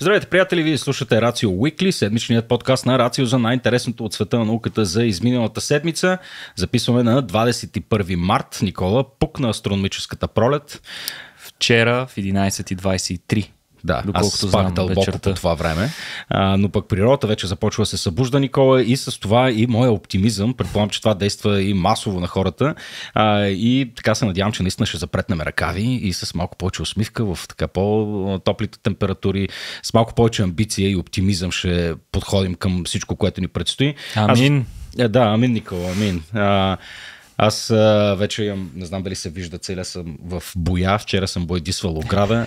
Здравейте, приятели! Вие слушате Рацио Уикли, седмичният подкаст на Рацио за най-интересното от света на науката за изминалата седмица. Записваме на 21 март. Никола, пук на астрономическата пролет. Вчера в 11.23 да, аз спах дълбоко вечерта. по това време. А, но пък природата вече започва да се събужда, Никола, и с това и моя оптимизъм, предполагам, че това действа и масово на хората. А, и така се надявам, че наистина ще запретнем ръкави и с малко повече усмивка в така по-топлите температури, с малко повече амбиция и оптимизъм ще подходим към всичко, което ни предстои. Амин. Аз, е, да, амин, Никола, амин. А, аз а, вече имам, не знам дали се вижда, целя съм в боя. Вчера съм бойдисвал ограда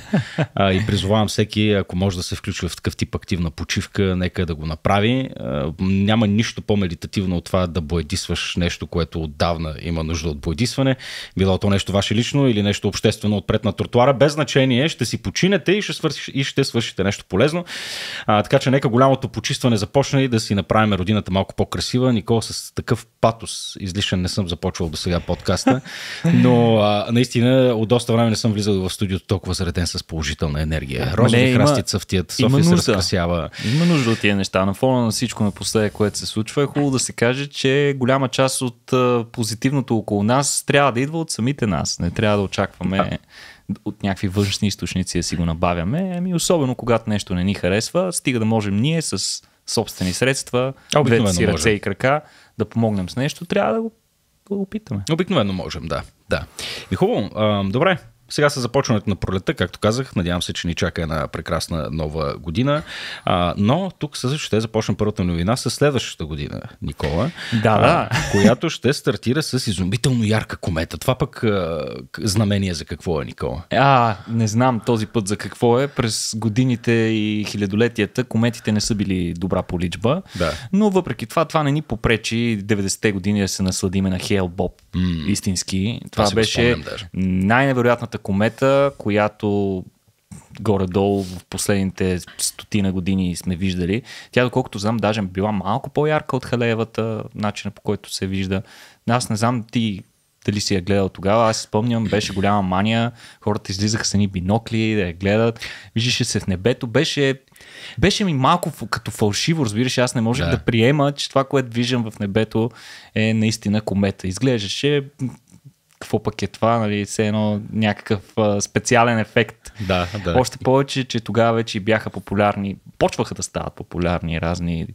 а, и призовавам всеки, ако може да се включва в такъв тип активна почивка, нека да го направи. А, няма нищо по-медитативно от това да бойдисваш нещо, което отдавна има нужда от бойдисване. Било то нещо ваше лично или нещо обществено отпред на тротуара. Без значение, ще си починете и ще, свършиш, и ще свършите нещо полезно. А, така че нека голямото почистване започне и да си направим родината малко по-красива. Никога с такъв патос излишен не съм започвал слушал до сега подкаста, но а, наистина от доста време не съм влизал в студиото толкова зареден с положителна енергия. Розови не, храсти цъфтият, София се разкрасява. Има нужда от тия неща. На фона на всичко напоследък, което се случва, е хубаво да се каже, че голяма част от а, позитивното около нас трябва да идва от самите нас. Не трябва да очакваме да от някакви външни източници да си го набавяме. Ами, особено когато нещо не ни харесва, стига да можем ние с собствени средства, двете си ръце и крака, да помогнем с нещо, трябва да го опитаме. Обикновено можем, да. да. И хубаво. Добре, сега с започването на пролета, както казах, надявам се, че ни чака една прекрасна нова година. А, но тук също ще започне първата новина с следващата година, Никола. Да, да. Която ще стартира с изумително ярка комета. Това пък а, знамение за какво е, Никола? А, не знам този път за какво е. През годините и хилядолетията кометите не са били добра поличба. Да. Но въпреки това, това не ни попречи 90-те години да се насладиме на Хейл Боб. Mm. Истински. Това, това беше най-невероятната комета, която горе-долу в последните стотина години сме виждали. Тя, доколкото знам, даже била малко по-ярка от Халеевата, начина по който се вижда. Аз не знам ти дали си я гледал тогава. Аз спомням, беше голяма мания. Хората излизаха с едни бинокли да я гледат. Виждаше се в небето. Беше, беше ми малко като фалшиво, разбираш. Аз не можех да. да приема, че това, което виждам в небето е наистина комета. Изглеждаше какво пък е това, нали, все едно някакъв а, специален ефект. Да, да. Още повече, че тогава вече бяха популярни, почваха да стават популярни разни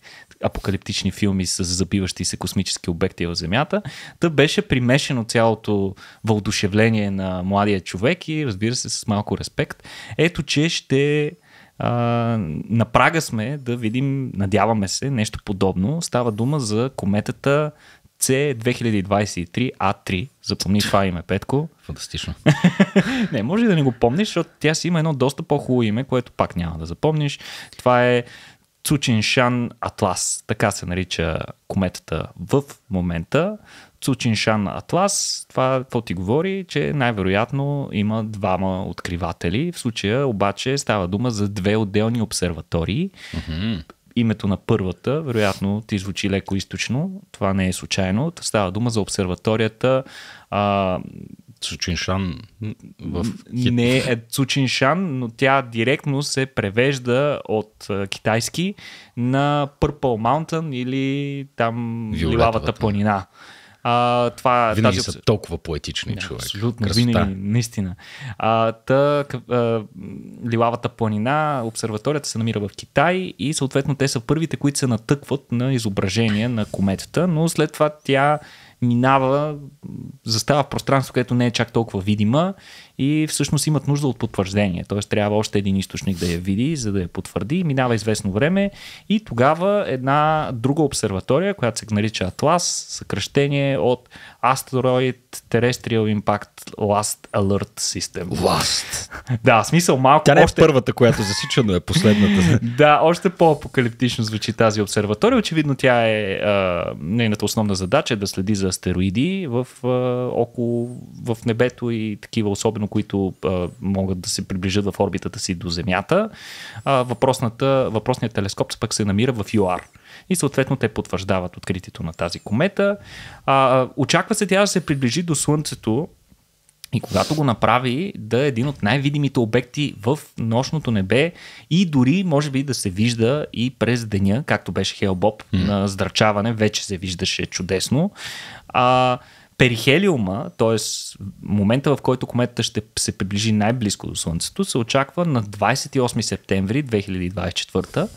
апокалиптични филми с забиващи се космически обекти в Земята. Та беше примешено цялото въодушевление на младия човек и разбира се с малко респект. Ето, че ще а, на прага сме да видим, надяваме се, нещо подобно. Става дума за кометата C2023A3. Запомни това име, Петко. Фантастично. не, може да не го помниш, защото тя си има едно доста по-хубаво име, което пак няма да запомниш. Това е Цучиншан Атлас. Така се нарича кометата в момента. Цучиншан Атлас, това какво ти говори, че най-вероятно има двама откриватели. В случая обаче става дума за две отделни обсерватории. Mm-hmm името на първата, вероятно ти звучи леко източно, това не е случайно. Става дума за обсерваторията а, Цучиншан в хит. Не е Цучиншан, но тя директно се превежда от китайски на Purple Mountain или там Лилавата планина. А, това, винаги тази... са толкова поетични, да, човек. Абсолютно, Красота. винаги, наистина. А, та, а, Лилавата планина, обсерваторията се намира в Китай и съответно те са първите, които се натъкват на изображение на кометата, но след това тя минава, застава в пространство, което не е чак толкова видима и всъщност имат нужда от потвърждение. Т.е. трябва още един източник да я види, за да я потвърди. Минава известно време и тогава една друга обсерватория, която се нарича Атлас, съкръщение от Asteroid Terrestrial Impact Last Alert System. Last. да, смисъл малко. Тя не е още... първата, която засича, но е последната. да, още по-апокалиптично звучи тази обсерватория. Очевидно тя е а, нейната основна задача е да следи за астероиди в, а, около, в небето и такива особено които а, могат да се приближат в орбитата си до Земята. А, въпросната, въпросният телескоп пък се намира в ЮАР. И съответно те потвърждават откритието на тази комета. А, очаква се тя да се приближи до Слънцето И когато го направи, да е един от най-видимите обекти в нощното небе и дори може би да се вижда и през деня, както беше Хелбоб, mm. на здрачаване, вече се виждаше чудесно. А, перихелиума, т.е. момента в който кометата ще се приближи най-близко до Слънцето, се очаква на 28 септември 2024,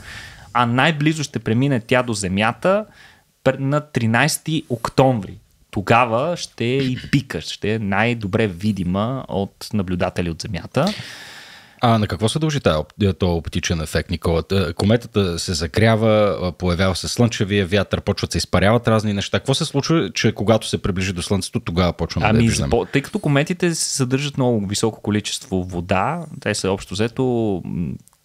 а най-близо ще премине тя до Земята на 13 октомври тогава ще е и пика, ще е най-добре видима от наблюдатели от Земята. А на какво се дължи този оптичен ефект, Никола? Кометата се загрява, появява се слънчевия вятър, почват се изпаряват разни неща. Какво се случва, че когато се приближи до Слънцето, тогава почваме ами, да виждаме? Тъй като кометите се съдържат много високо количество вода, те са общо взето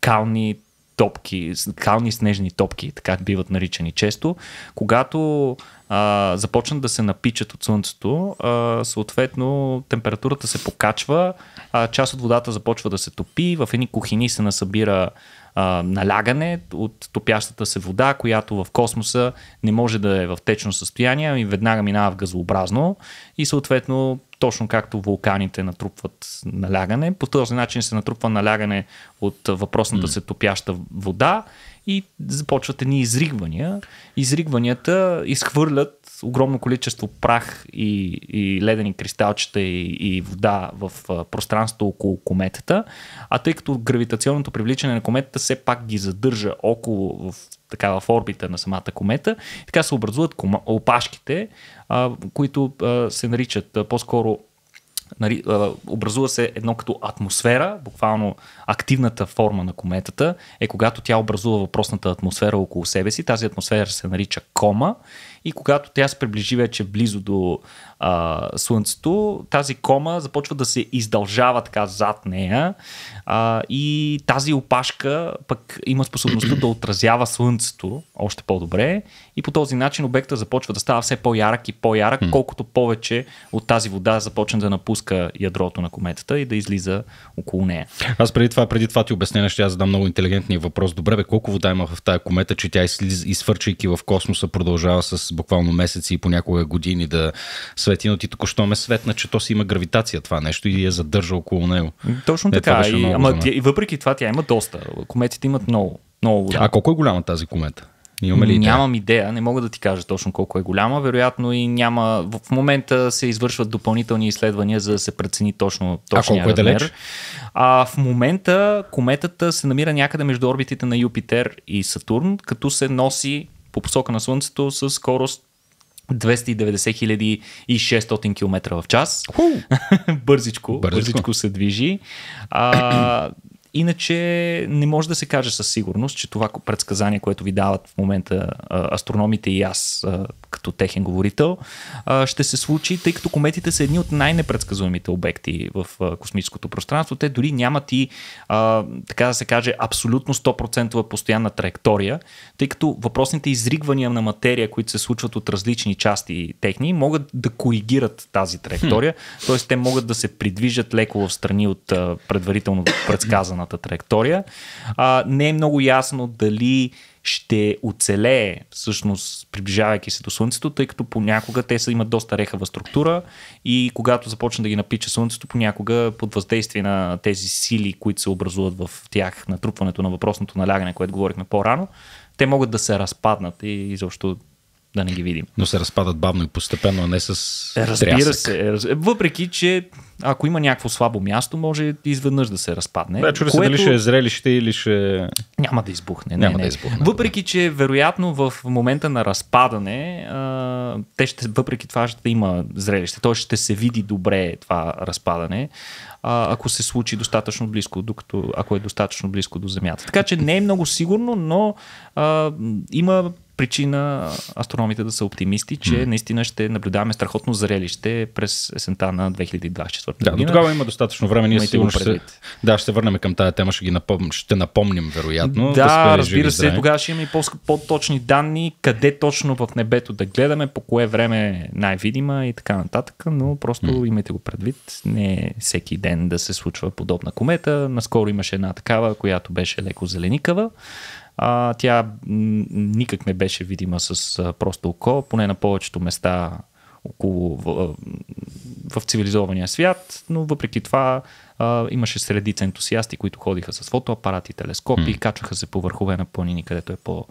кални топки, кални снежни топки, така биват наричани често. Когато а, започнат да се напичат от слънцето, а, съответно температурата се покачва, а, част от водата започва да се топи, в едни кухини се насъбира а, налягане от топящата се вода, която в космоса не може да е в течно състояние, ами веднага минава в газообразно и съответно точно както вулканите натрупват налягане. По този начин се натрупва налягане от въпросната се топяща вода и започват едни изригвания. Изригванията изхвърлят огромно количество прах и, и ледени кристалчета и, и вода в пространството около кометата, а тъй като гравитационното привличане на кометата все пак ги задържа около в така в орбита на самата комета. Така се образуват опашките, а, които а, се наричат а, по-скоро нали, образува се едно като атмосфера, буквално активната форма на кометата е когато тя образува въпросната атмосфера около себе си. Тази атмосфера се нарича кома и когато тя се приближи вече близо до а, Слънцето, тази кома започва да се издължава така зад нея а, и тази опашка пък има способността да отразява Слънцето още по-добре и по този начин обекта започва да става все по-ярък и по-ярък, колкото повече от тази вода започне да напуска ядрото на кометата и да излиза около нея. Аз преди това, преди това ти обяснение ще я задам много интелигентния въпрос. Добре, бе, колко вода има в тази комета, че тя изфърчайки в космоса продължава с буквално месеци и понякога години да свети, но ти току-що ме светна, че то си има гравитация това нещо и я задържа около него. Точно Не, така. И, ама, и въпреки това тя има доста. Кометите имат много, много вода. А колко е голяма тази комета? Имаме ли Нямам идея, не мога да ти кажа точно колко е голяма. Вероятно и няма. В момента се извършват допълнителни изследвания, за да се прецени точно точния а колко е далеч? А в момента кометата се намира някъде между орбитите на Юпитер и Сатурн, като се носи по посока на Слънцето с скорост 290 600 км в час. бързичко, бързичко, бързичко се движи. А, Иначе не може да се каже със сигурност, че това предсказание, което ви дават в момента астрономите и аз като техен говорител, ще се случи, тъй като кометите са едни от най-непредсказуемите обекти в космическото пространство. Те дори нямат и, така да се каже, абсолютно 100% постоянна траектория, тъй като въпросните изригвания на материя, които се случват от различни части техни, могат да коригират тази траектория, т.е. те могат да се придвижат леко в страни от предварително предсказаната траектория. Не е много ясно дали ще оцелее, всъщност, приближавайки се до Слънцето, тъй като понякога те са, имат доста рехава структура и когато започне да ги напича Слънцето, понякога под въздействие на тези сили, които се образуват в тях, натрупването на въпросното налягане, което говорихме по-рано, те могат да се разпаднат и изобщо да не ги видим. Но се разпадат бавно и постепенно, а не с Разбира трясък. се. Раз... Въпреки, че ако има някакво слабо място, може изведнъж да се разпадне. Да, чули което... се дали ще е зрелище или ще... Няма да избухне. Няма не, да избухне. Въпреки, че вероятно в момента на разпадане, а, те ще, въпреки това ще има зрелище. Той ще се види добре това разпадане, а, ако се случи достатъчно близко, докато, ако е достатъчно близко до Земята. Така че не е много сигурно, но а, има причина астрономите да са оптимисти, че mm. наистина ще наблюдаваме страхотно зрелище през есента на 2024 да, година. Да, тогава има достатъчно време. Ние сигурно ще, да, ще върнем към тази тема, ще ги напом... ще напомним, вероятно. Да, да разбира се, тогава ще имаме и по-точни данни, къде точно в небето да гледаме, по кое време е най-видима и така нататък, но просто mm. имайте го предвид. Не е всеки ден да се случва подобна комета. Наскоро имаше една такава, която беше леко зеленикава. А, тя никак не беше видима с а, просто око, поне на повечето места около в цивилизования свят, но въпреки това а, имаше средица ентусиасти, които ходиха с фотоапарати, телескопи, mm. качваха се по върхове на планини, където е по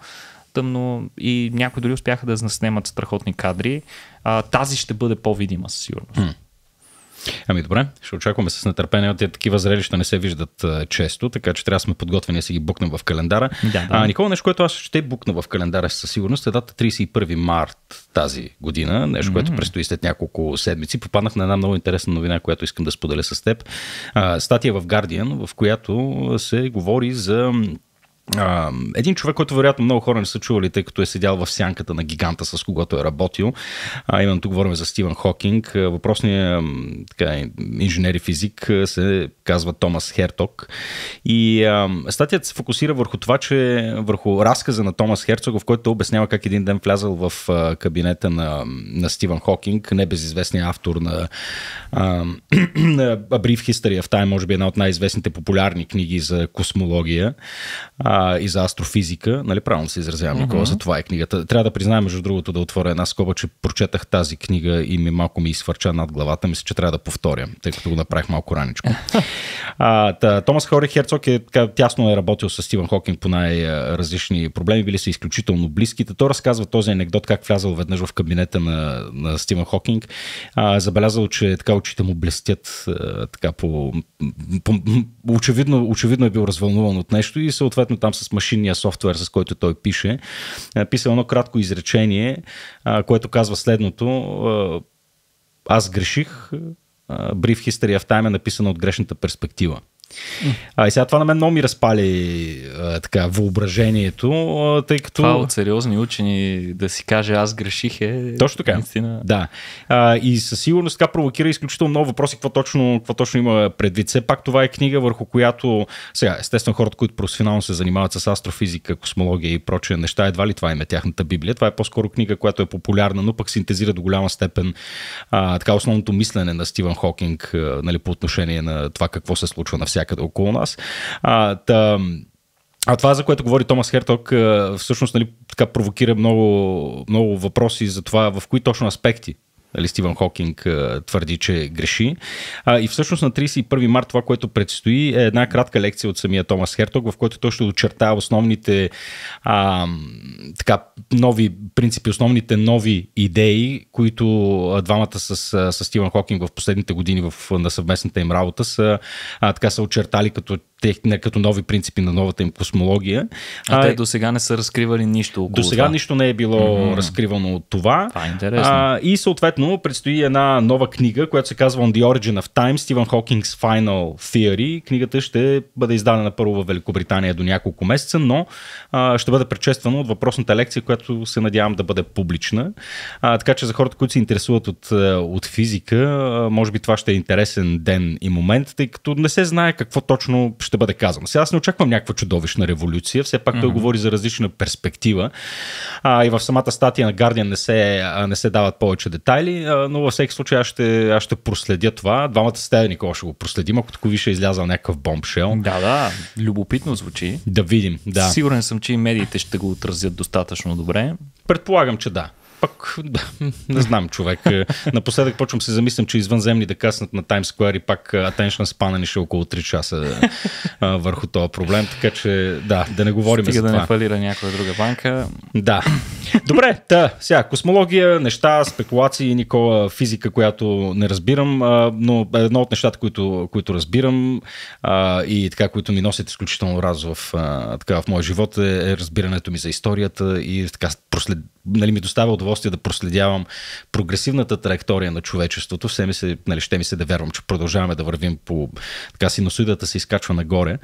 тъмно и някои дори успяха да снимат страхотни кадри. А, тази ще бъде по-видима със сигурност. Mm. Ами добре, ще очакваме с нетърпение. Те такива зрелища не се виждат а, често, така че трябва да сме подготвени да си ги букнем в календара. Да, да. А, Никола, нещо, което аз ще букна в календара със сигурност е дата 31 март тази година, нещо, mm-hmm. което предстои след няколко седмици. Попаднах на една много интересна новина, която искам да споделя с теб. А, статия в Guardian, в която се говори за а, един човек, който вероятно много хора не са чували, тъй като е седял в сянката на гиганта, с когото е работил. А, именно тук говорим за Стивен Хокинг. Въпросният така, инженер и физик се казва Томас Херток. И а, статията се фокусира върху това, че върху разказа на Томас Херцог, в който обяснява как един ден влязал в кабинета на, на Стивен Хокинг, небезизвестният автор на, а, Brief History of Time, може би една от най-известните популярни книги за космология. А, а, и за астрофизика. Нали, правилно се изразявам, Никола, uh-huh. за това е книгата. Трябва да признаем, между другото, да отворя една скоба, че прочетах тази книга и ми малко ми изфърча над главата. Мисля, че трябва да повторя, тъй като го направих малко раничко. а, та, Томас Хори Херцог е така, тясно е работил с Стивен Хокинг по най-различни проблеми, били са изключително близки. Той разказва този анекдот как влязал веднъж в кабинета на, на Стивен Хокинг. А, забелязал, че така очите му блестят а, така по, по, очевидно, очевидно е бил развълнуван от нещо и съответно там с машинния софтуер, с който той пише, е писал едно кратко изречение, което казва следното. Аз греших. Brief History of Time е написано от грешната перспектива. А, и сега това на мен много ми разпали а, така, въображението, а, тъй като... Това от сериозни учени да си каже аз греших е... Точно така, наистина... да. А, и със сигурност така провокира изключително много въпроси, какво точно, какво точно има предвид. Все пак това е книга, върху която... Сега, естествено, хората, които професионално се занимават с астрофизика, космология и прочие неща, едва ли това им е тяхната Библия. Това е по-скоро книга, която е популярна, но пък синтезира до голяма степен а, така основното мислене на Стивен Хокинг а, нали, по отношение на това какво се случва на всяка навсякъде около нас. А, та, а това, за което говори Томас Херток, всъщност нали, така провокира много, много въпроси за това в кои точно аспекти Нали, Стивън Хокинг твърди, че греши. А, и всъщност на 31 март това, което предстои е една кратка лекция от самия Томас Хертог, в който той ще очертава основните а, така, нови принципи, основните нови идеи, които двамата с, с Стивън Хокинг в последните години в, на съвместната им работа са, а, така са очертали като техни, като нови принципи на новата им космология. А, а те до сега не са разкривали нищо около До сега нищо не е било mm-hmm. разкривано от това. Това е интересно. А, и съответно предстои една нова книга, която се казва On the Origin of Time, Стивен Хокинг's Final Theory. Книгата ще бъде издадена първо в Великобритания до няколко месеца, но а, ще бъде предшествана от въпросната лекция, която се надявам да бъде публична. А, така че за хората, които се интересуват от, от физика, може би това ще е интересен ден и момент, тъй като не се знае какво точно ще ще бъде казано. Сега аз не очаквам някаква чудовищна революция, все пак mm-hmm. той говори за различна перспектива. А, и в самата статия на Guardian не се, не се дават повече детайли, а, но във всеки случай аз ще, аз ще проследя това. Двамата с тебе, Никола, ще го проследим, ако тако више е излязал някакъв бомбшел. Да, да, любопитно звучи. Да видим, да. Сигурен съм, че и медиите ще го отразят достатъчно добре. Предполагам, че да пък не знам човек. Напоследък почвам се замислям, че извънземни да каснат на Times Square и пак attention спана ни ще около 3 часа върху този проблем, така че да, да не говорим Стига за да това. не фалира някоя друга банка. Да. Добре, та, сега, космология, неща, спекулации, Никола, физика, която не разбирам, но едно от нещата, които, които разбирам и така, които ми носят изключително раз в, така, в моя живот е, е разбирането ми за историята и така прослед, нали, ми доставя удоволствие да проследявам прогресивната траектория на човечеството. Все ми се, нали, ще ми се да вярвам, че продължаваме да вървим по така синусоидата се изкачва нагоре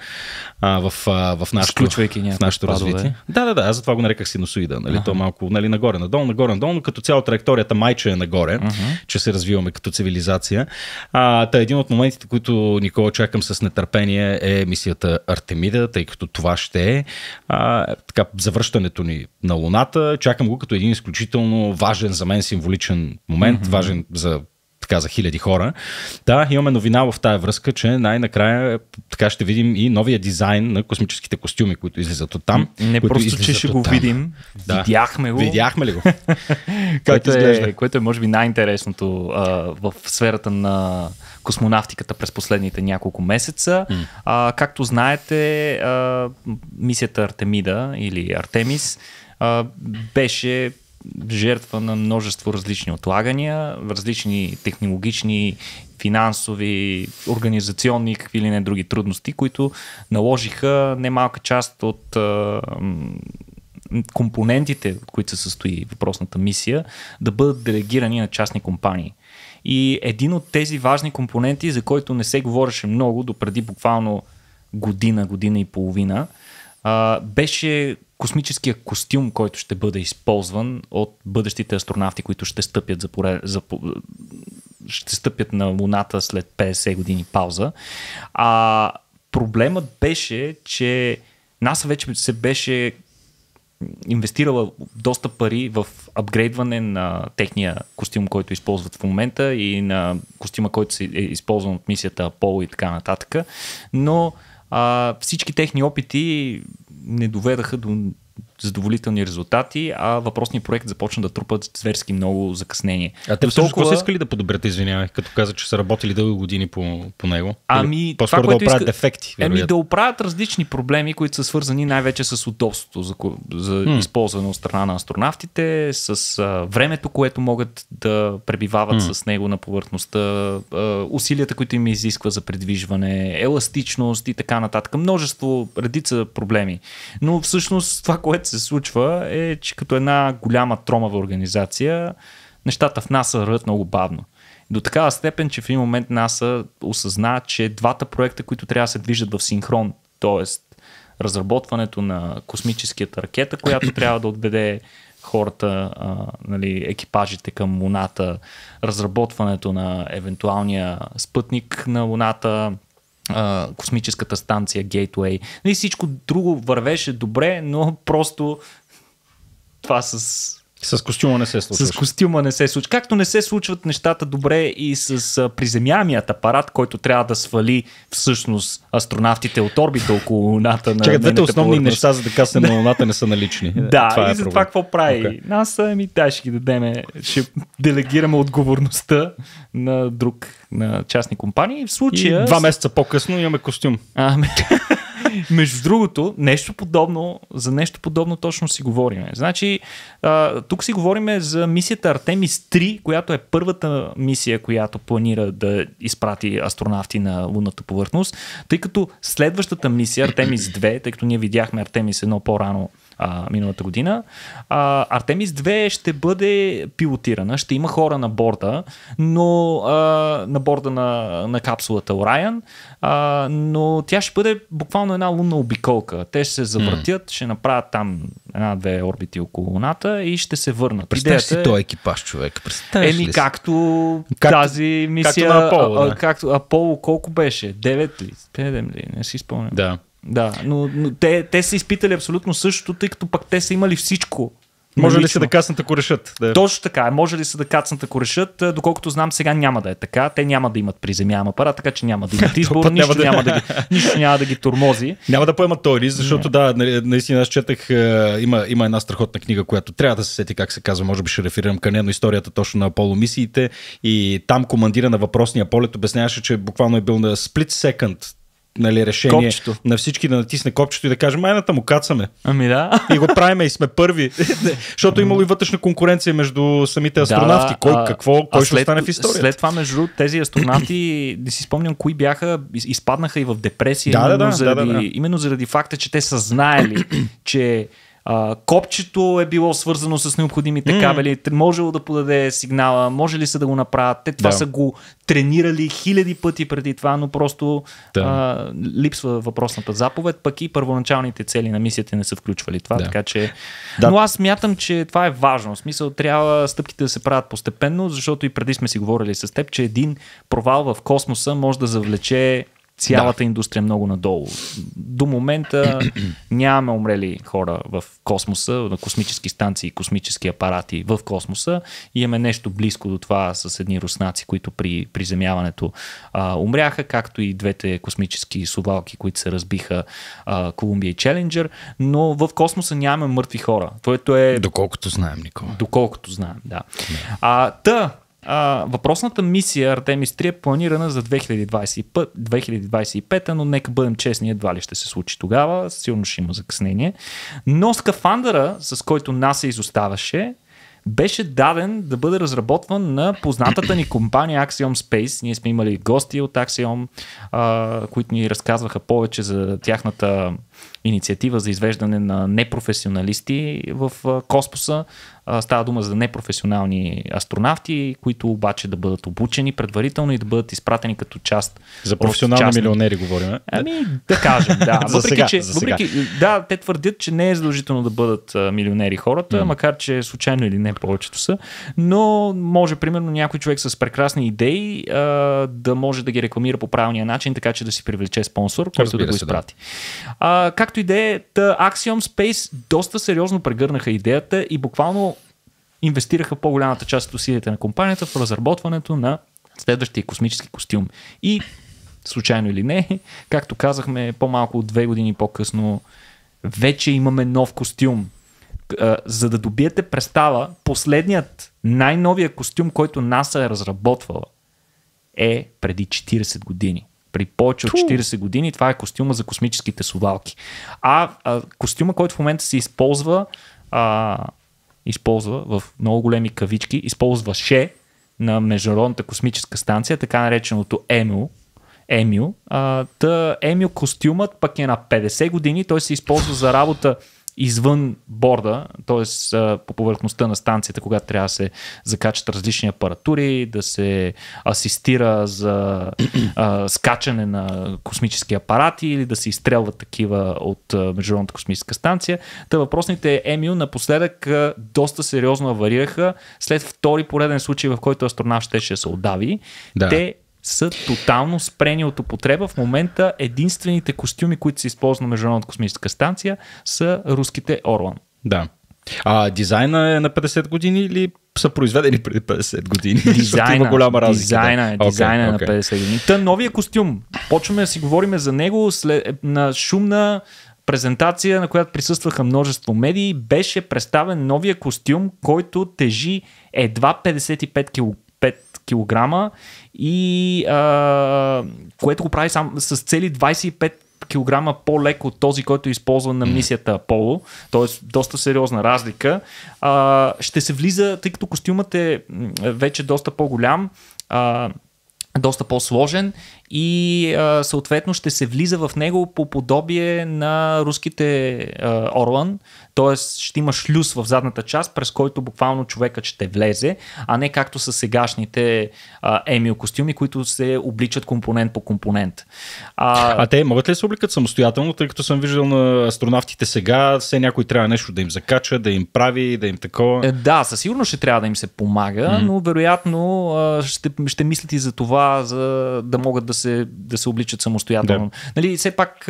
а, в, а, в нашото, в нашото развитие. Да, да, да, аз затова го нареках синусоида. Нали, то малко нали, нагоре, надолу, нагоре, надолу, но като цяло траекторията майче е нагоре, uh-huh. че се развиваме като цивилизация. А, та един от моментите, които Никола чакам с нетърпение е мисията Артемида, тъй като това ще е а, така, завръщането ни на Луната. Чакам го като един изключително важен за мен символичен момент, mm-hmm. важен за така за хиляди хора. Да, имаме новина в тая връзка, че най-накрая така ще видим и новия дизайн на космическите костюми, които излизат от там. Не просто, че ще го там. видим, да. видяхме го. Видяхме ли го? което, е, което е, може би, най-интересното а, в сферата на космонавтиката през последните няколко месеца. Mm. А, както знаете, а, мисията Артемида или Артемис а, беше жертва на множество различни отлагания, различни технологични, финансови, организационни и какви ли не други трудности, които наложиха немалка част от а, компонентите, от които се състои въпросната мисия, да бъдат делегирани на частни компании. И един от тези важни компоненти, за който не се говореше много, до преди буквално година, година и половина, а, беше космическия костюм, който ще бъде използван от бъдещите астронавти, които ще стъпят, за поред, за, ще стъпят на Луната след 50 години пауза. А проблемът беше, че НАСА вече се беше инвестирала доста пари в апгрейдване на техния костюм, който използват в момента и на костюма, който е използван от мисията Apollo и така нататък. Но а, всички техни опити не доведаха до задоволителни резултати, а въпросният проект започна да трупат зверски много закъснение. А те всъщност толкова... са искали да подобрят, извинявай, като каза, че са работили дълги години по, по него? Ами, по-скоро да оправят иска... дефекти. Ами да оправят различни проблеми, които са свързани най-вече с удобството за, за hmm. използване от страна на астронавтите, с а, времето, което могат да пребивават hmm. с него на повърхността, а, усилията, които им изисква за придвижване, еластичност и така нататък. Множество, редица проблеми. Но всъщност това, което се случва е, че като една голяма тромава организация, нещата в НАСА ръдат много бавно. До такава степен, че в един момент НАСА осъзна, че двата проекта, които трябва да се движат в синхрон, т.е. разработването на космическата ракета, която трябва да отведе хората, а, нали, екипажите към Луната, разработването на евентуалния спътник на Луната, космическата станция Gateway. Нали, всичко друго вървеше добре, но просто това с с костюма не се случва. С костюма не се случва. Както не се случват нещата добре и с а, приземяемият апарат, който трябва да свали всъщност астронавтите от орбита около Луната. На Чакай, двете основни повърхност. неща, за да каснем на Луната, не са налични. да, това е и за това какво прави? Okay. Нас, ами, да, ще ги дадеме. Ще делегираме отговорността на друг, на частни компании. В случая... И два месеца по-късно имаме костюм. А, Между другото, нещо подобно, за нещо подобно точно си говорим. Значи, тук си говорим за мисията Артемис 3, която е първата мисия, която планира да изпрати астронавти на лунната повърхност, тъй като следващата мисия, Артемис 2, тъй като ние видяхме Артемис едно по-рано а, миналата година. А, Артемис 2 ще бъде пилотирана, ще има хора на борда, но а, на борда на, на капсулата Orion, а, но тя ще бъде буквално една лунна обиколка. Те ще се завъртят, mm. ще направят там една-две орбити около Луната и ще се върнат. Представяш си е... този екипаж, човек. Еми, както, както тази мисия. Както на Аполо, да. както Аполо, колко беше? 9 ли? 7 ли? Не си спомням. Да. Да, но, но те, те са изпитали абсолютно същото, тъй като пък те са имали всичко. Може ли се да кацнат, ако решат? Да. Точно така. Може ли се да кацнат, ако решат? Доколкото знам, сега няма да е така. Те няма да имат приземяем апарат, така че няма да имат избор. нищо, да... няма да ги, нищо няма да ги турмози. Няма да поемат този риск, защото не. да, нали, наистина аз четах, е, има, има една страхотна книга, която трябва да се сети как се казва, може би ще реферирам към нея, но историята точно на Аполо мисиите и там командира на въпросния полет обясняваше, че буквално е бил на split second нали, решение копчето. на всички да натисне копчето и да каже, майната му кацаме. Ами да. И го правиме и сме първи. Защото имало и вътрешна конкуренция между самите астронавти. Да, кой, а, какво, кой ще стане в историята. След това, между тези астронавти, не си спомням кои бяха, изпаднаха и в депресия. Да, именно, да, да, заради, да, да. именно заради факта, че те са знаели, че а, копчето е било свързано с необходимите mm. кабели, можело да подаде сигнала, може ли са да го направят. Те това да. са го тренирали хиляди пъти преди това, но просто да. а, липсва въпросната заповед, пък и първоначалните цели на мисията не са включвали това, да. така че... Да. Но аз мятам, че това е важно. В смисъл, трябва стъпките да се правят постепенно, защото и преди сме си говорили с теб, че един провал в космоса може да завлече цялата да. индустрия много надолу. До момента нямаме умрели хора в космоса, на космически станции и космически апарати в космоса. Имаме нещо близко до това с едни руснаци, които при приземяването а, умряха, както и двете космически сувалки, които се разбиха а, Колумбия и Челенджер, но в космоса нямаме мъртви хора. Това е... Доколкото знаем, Никола. Доколкото знаем, да. да. А, та, а, въпросната мисия Артемис 3 е планирана за 2025, 2025, но нека бъдем честни, едва ли ще се случи тогава, сигурно ще има закъснение. Но скафандъра, с който НАСА изоставаше, беше даден да бъде разработван на познатата ни компания Axiom Space. Ние сме имали гости от Axiom, а, които ни разказваха повече за тяхната инициатива за извеждане на непрофесионалисти в космоса. Става дума за непрофесионални астронавти, които обаче да бъдат обучени предварително и да бъдат изпратени като част. За професионални част... милионери говорим. Ами, да кажем, да. въпреки, сега, че, въпреки, да, те твърдят, че не е задължително да бъдат милионери хората, mm. макар че случайно или не повечето са, но може примерно някой човек с прекрасни идеи а, да може да ги рекламира по правилния начин, така че да си привлече спонсор, който да го изпрати. Да. А, както и да е, Axiom Space доста сериозно прегърнаха идеята и буквално инвестираха по-голямата част от усилията на компанията в разработването на следващия космически костюм. И, случайно или не, както казахме по-малко от две години по-късно, вече имаме нов костюм. За да добиете представа, последният най-новия костюм, който НАСА е разработвала, е преди 40 години при повече от 40 години. Това е костюма за космическите сувалки. А, а костюма, който в момента се използва, а, използва в много големи кавички, използваше на Международната космическа станция, така нареченото ЕМУ, Емил. А, та Емил костюмът пък е на 50 години, той се използва за работа извън борда, т.е. по повърхността на станцията, когато трябва да се закачат различни апаратури, да се асистира за а, скачане на космически апарати или да се изстрелват такива от Международната космическа станция. Та въпросните Емил напоследък а, доста сериозно аварираха след втори пореден случай, в който астронавт ще се отдави. Да. Те са тотално спрени от употреба. В момента единствените костюми, които се използват на Международната космическа станция, са руските Орлан. Да. А дизайна е на 50 години или са произведени преди 50 години? Дизайна, има голяма разлика. Дизайна, да. дизайна okay, okay. на 50 години. Та новия костюм. Почваме да си говорим за него след, на шумна презентация, на която присъстваха множество медии, беше представен новия костюм, който тежи едва 55 кг 5 кг и а, което го прави сам с цели 25 кг по-леко от този, който е използван на мисията Аполо, т.е. доста сериозна разлика. А, ще се влиза, тъй като костюмът е вече доста по-голям, а, доста по-сложен и а, съответно ще се влиза в него по подобие на руските а, Орлан, т.е. ще има шлюз в задната част, през който буквално човекът ще влезе, а не както са сегашните а, емил костюми, които се обличат компонент по компонент. А, а те могат ли да се обликат самостоятелно, тъй като съм виждал на астронавтите сега, все някой трябва нещо да им закача, да им прави, да им такова? Е, да, със сигурност ще трябва да им се помага, mm-hmm. но вероятно а, ще, ще мислят и за това, за да могат да се, да се обличат самостоятелно. Да. Нали, все пак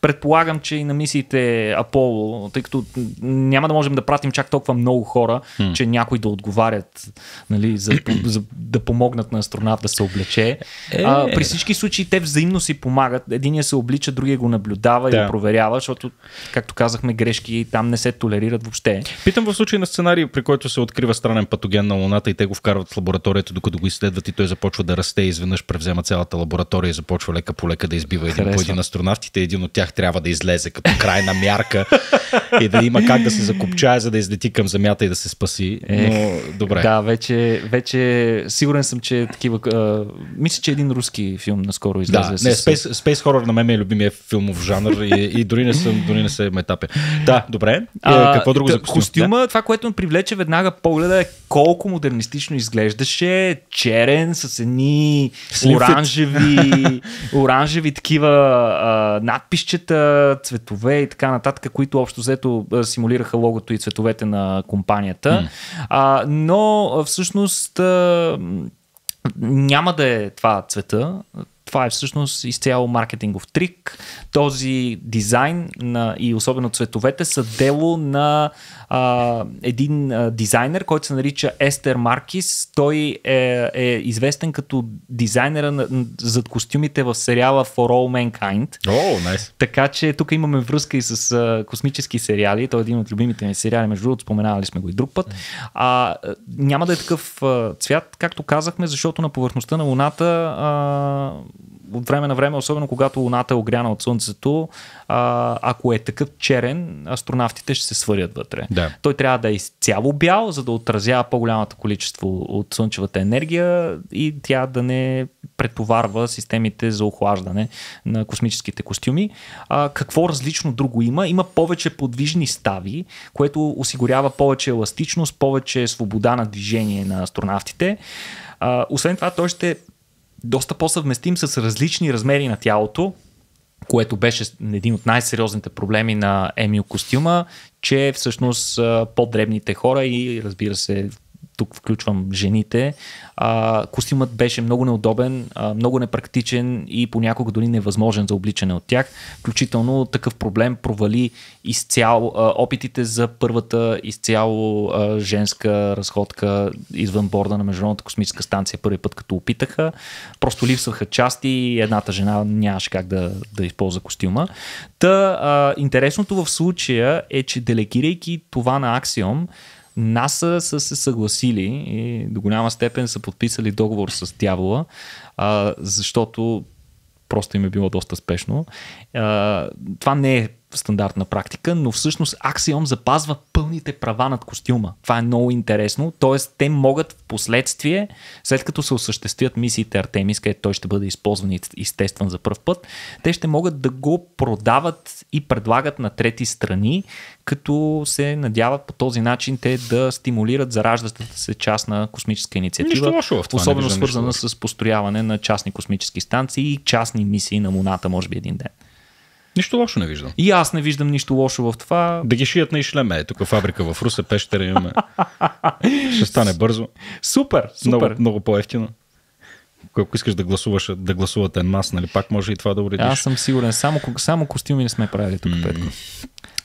предполагам, че и на мисиите Аполо, тъй като няма да можем да пратим чак толкова много хора, hmm. че някой да отговарят нали, за, за да помогнат на астронавт да се облече. Е, а, при всички случаи те взаимно си помагат. Единия се облича, другия го наблюдава да. и го проверява, защото, както казахме, грешки там не се толерират въобще. Питам в случай на сценарий, при който се открива странен патоген на Луната и те го вкарват в лабораторията, докато го изследват и той започва да расте, изведнъж превзема цялата лаборатория и започва лека по лека да избива един Харесва. по един астронавтите. Един от тях трябва да излезе като крайна мярка и да има как да се закопчае, за да излети към земята и да се спаси. Но добре. Да, вече, вече сигурен съм, че такива. А, мисля, че един руски филм наскоро излезе. Да, не, Space, Space Horror на мен е любимия филмов жанр и, и дори не съм, дори не се метапя. Да, добре. А, Какво друго за костюм? Костюма, да? това, което ме привлече веднага погледа е колко модернистично изглеждаше. Черен с едни оранжеви, оранжеви такива а, надписчета, цветове и така нататък, които общо взето симулираха логото и цветовете на компанията. Mm. А, но всъщност няма да е това цвета това е всъщност изцяло маркетингов трик. Този дизайн на, и особено цветовете са дело на а, един а, дизайнер, който се нарича Естер Маркис. Той е, е известен като дизайнера на, зад костюмите в сериала For All Mankind. Oh, nice. Така че тук имаме връзка и с а, космически сериали. Той е един от любимите ми сериали, между другото, споменавали сме го и друг път. А, няма да е такъв а, цвят, както казахме, защото на повърхността на Луната а, от време на време, особено когато Луната е огряна от Слънцето, а, ако е такъв черен, астронавтите ще се свърят вътре. Да. Той трябва да е изцяло бял, за да отразява по-голямото количество от слънчевата енергия и тя да не претоварва системите за охлаждане на космическите костюми. А, какво различно друго има? Има повече подвижни стави, което осигурява повече еластичност, повече свобода на движение на астронавтите. А, освен това, той ще доста по-съвместим с различни размери на тялото, което беше един от най-сериозните проблеми на Емил костюма, че всъщност по-дребните хора и разбира се тук включвам жените, а, костюмът беше много неудобен, а, много непрактичен и понякога дори невъзможен за обличане от тях. Включително такъв проблем провали изцяло а, опитите за първата изцяло а, женска разходка извън борда на Международната космическа станция първи път, като опитаха. Просто липсваха части и едната жена нямаше как да, да използва костюма. Та, а, интересното в случая е, че делегирайки това на Axiom, НАСА са се съгласили и до голяма степен са подписали договор с дявола, а, защото просто им е било доста спешно. А, това не е стандартна практика, но всъщност Axiom запазва пълните права над костюма. Това е много интересно. Тоест, те могат в последствие, след като се осъществят мисиите Артемис, където той ще бъде използван и изтестван за първ път, те ще могат да го продават и предлагат на трети страни, като се надяват по този начин те да стимулират зараждащата се част на космическа инициатива, лошо това, особено свързана с построяване на частни космически станции и частни мисии на Луната, може би един ден. Нищо лошо не виждам. И аз не виждам нищо лошо в това. Да ги шият на Ишлеме. Е, тук фабрика в Руса, пещера имаме. Ще стане бързо. Супер, супер. Много, много по-ефтино. Ако искаш да гласуваш, да гласувате мас, нали, пак може и това да уредиш. Аз съм сигурен. Само, само костюми не сме правили тук, mm. Петко.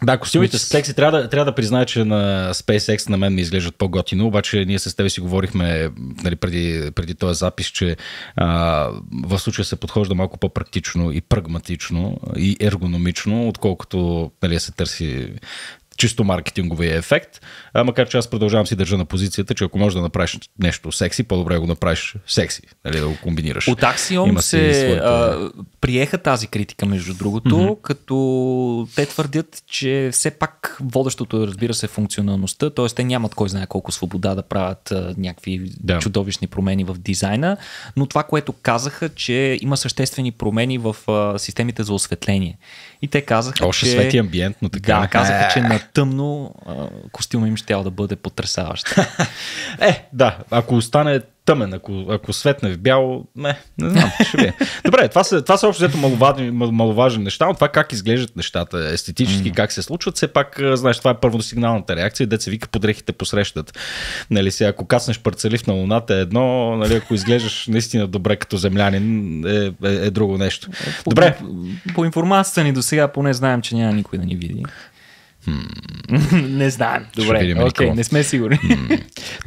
Да, костюмите с секси. Трябва да, трябва да призная, че на SpaceX на мен ми изглеждат по-готино, обаче ние с тебе си говорихме нали, преди, преди този запис, че а, в случая се подхожда малко по-практично и прагматично и ергономично, отколкото нали, се търси чисто маркетинговия ефект, а, макар че аз продължавам си държа на позицията, че ако можеш да направиш нещо секси, по-добре го направиш секси, нали, да го комбинираш. От Axiom се своята... а, приеха тази критика, между другото, mm-hmm. като те твърдят, че все пак водещото е, разбира се, функционалността, т.е. те нямат кой знае колко свобода да правят а, някакви да. чудовищни промени в дизайна, но това, което казаха, че има съществени промени в а, системите за осветление. И те казаха, Още че... свети амбиентно така. Да, казаха, че на тъмно костюма им ще да бъде потрясаващ. е, да, ако остане тъмен, ако, ако светне в бяло, не, не знам, ще би. Добре, това са, това са общо взето маловажни, маловажни неща, но това как изглеждат нещата естетически, mm. как се случват, все пак, знаеш, това е първосигналната реакция, деца вика подрехите посрещат. Нали, сега, ако каснеш парцелив на луната е едно, нали, ако изглеждаш наистина добре като землянин е, е, е друго нещо. По, добре. По, по информацията ни до сега поне знаем, че няма никой да ни види. не знаем. Добре, okay, не сме сигурни.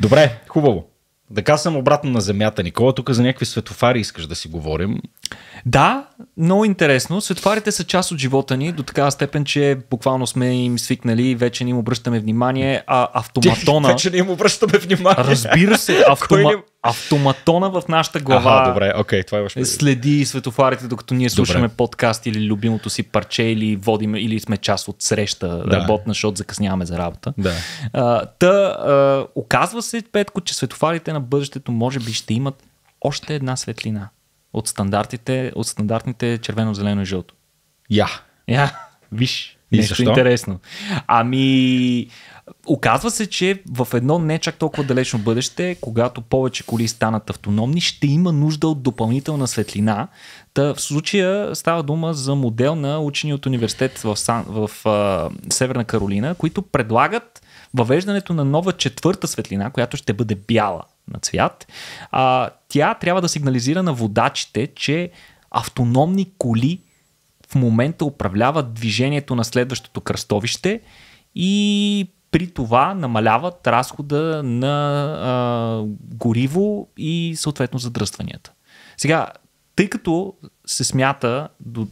Добре, хубаво. Да касам обратно на Земята, Никола. Тук за някакви светофари искаш да си говорим. Да, много интересно. Светофарите са част от живота ни до такава степен, че буквално сме им свикнали вече не им обръщаме внимание, а автоматона... вече не им обръщаме внимание. Разбира се, автома... автоматона в нашата глава Аха, добре, okay, това е следи светофарите, докато ние слушаме добре. подкаст или любимото си парче или водим, или сме част от среща да. работна, защото закъсняваме за работа. Да. А, та, а, оказва се, Петко, че светофарите на бъдещето може би ще имат още една светлина от стандартите, от стандартните червено, зелено и жълто. Я. Yeah. Я. Yeah. Виж. И нещо защо? интересно. Ами, оказва се, че в едно не чак толкова далечно бъдеще, когато повече коли станат автономни, ще има нужда от допълнителна светлина. Та в случая става дума за модел на учени от университет в, Сан, в в Северна Каролина, които предлагат въвеждането на нова четвърта светлина, която ще бъде бяла на цвят. А, тя трябва да сигнализира на водачите, че автономни коли в момента управляват движението на следващото кръстовище и при това намаляват разхода на а, гориво и съответно задръстванията. Сега, тъй като се смята до,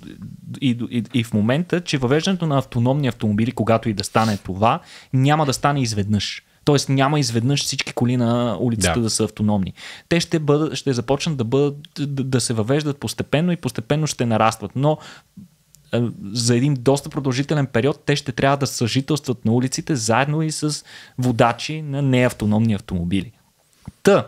и, и, и в момента, че въвеждането на автономни автомобили, когато и да стане това, няма да стане изведнъж. Тоест няма изведнъж всички коли на улицата да, да са автономни. Те ще, бъдат, ще започнат да, бъдат, да, да се въвеждат постепенно и постепенно ще нарастват. Но за един доста продължителен период те ще трябва да съжителстват на улиците заедно и с водачи на неавтономни автомобили. Та,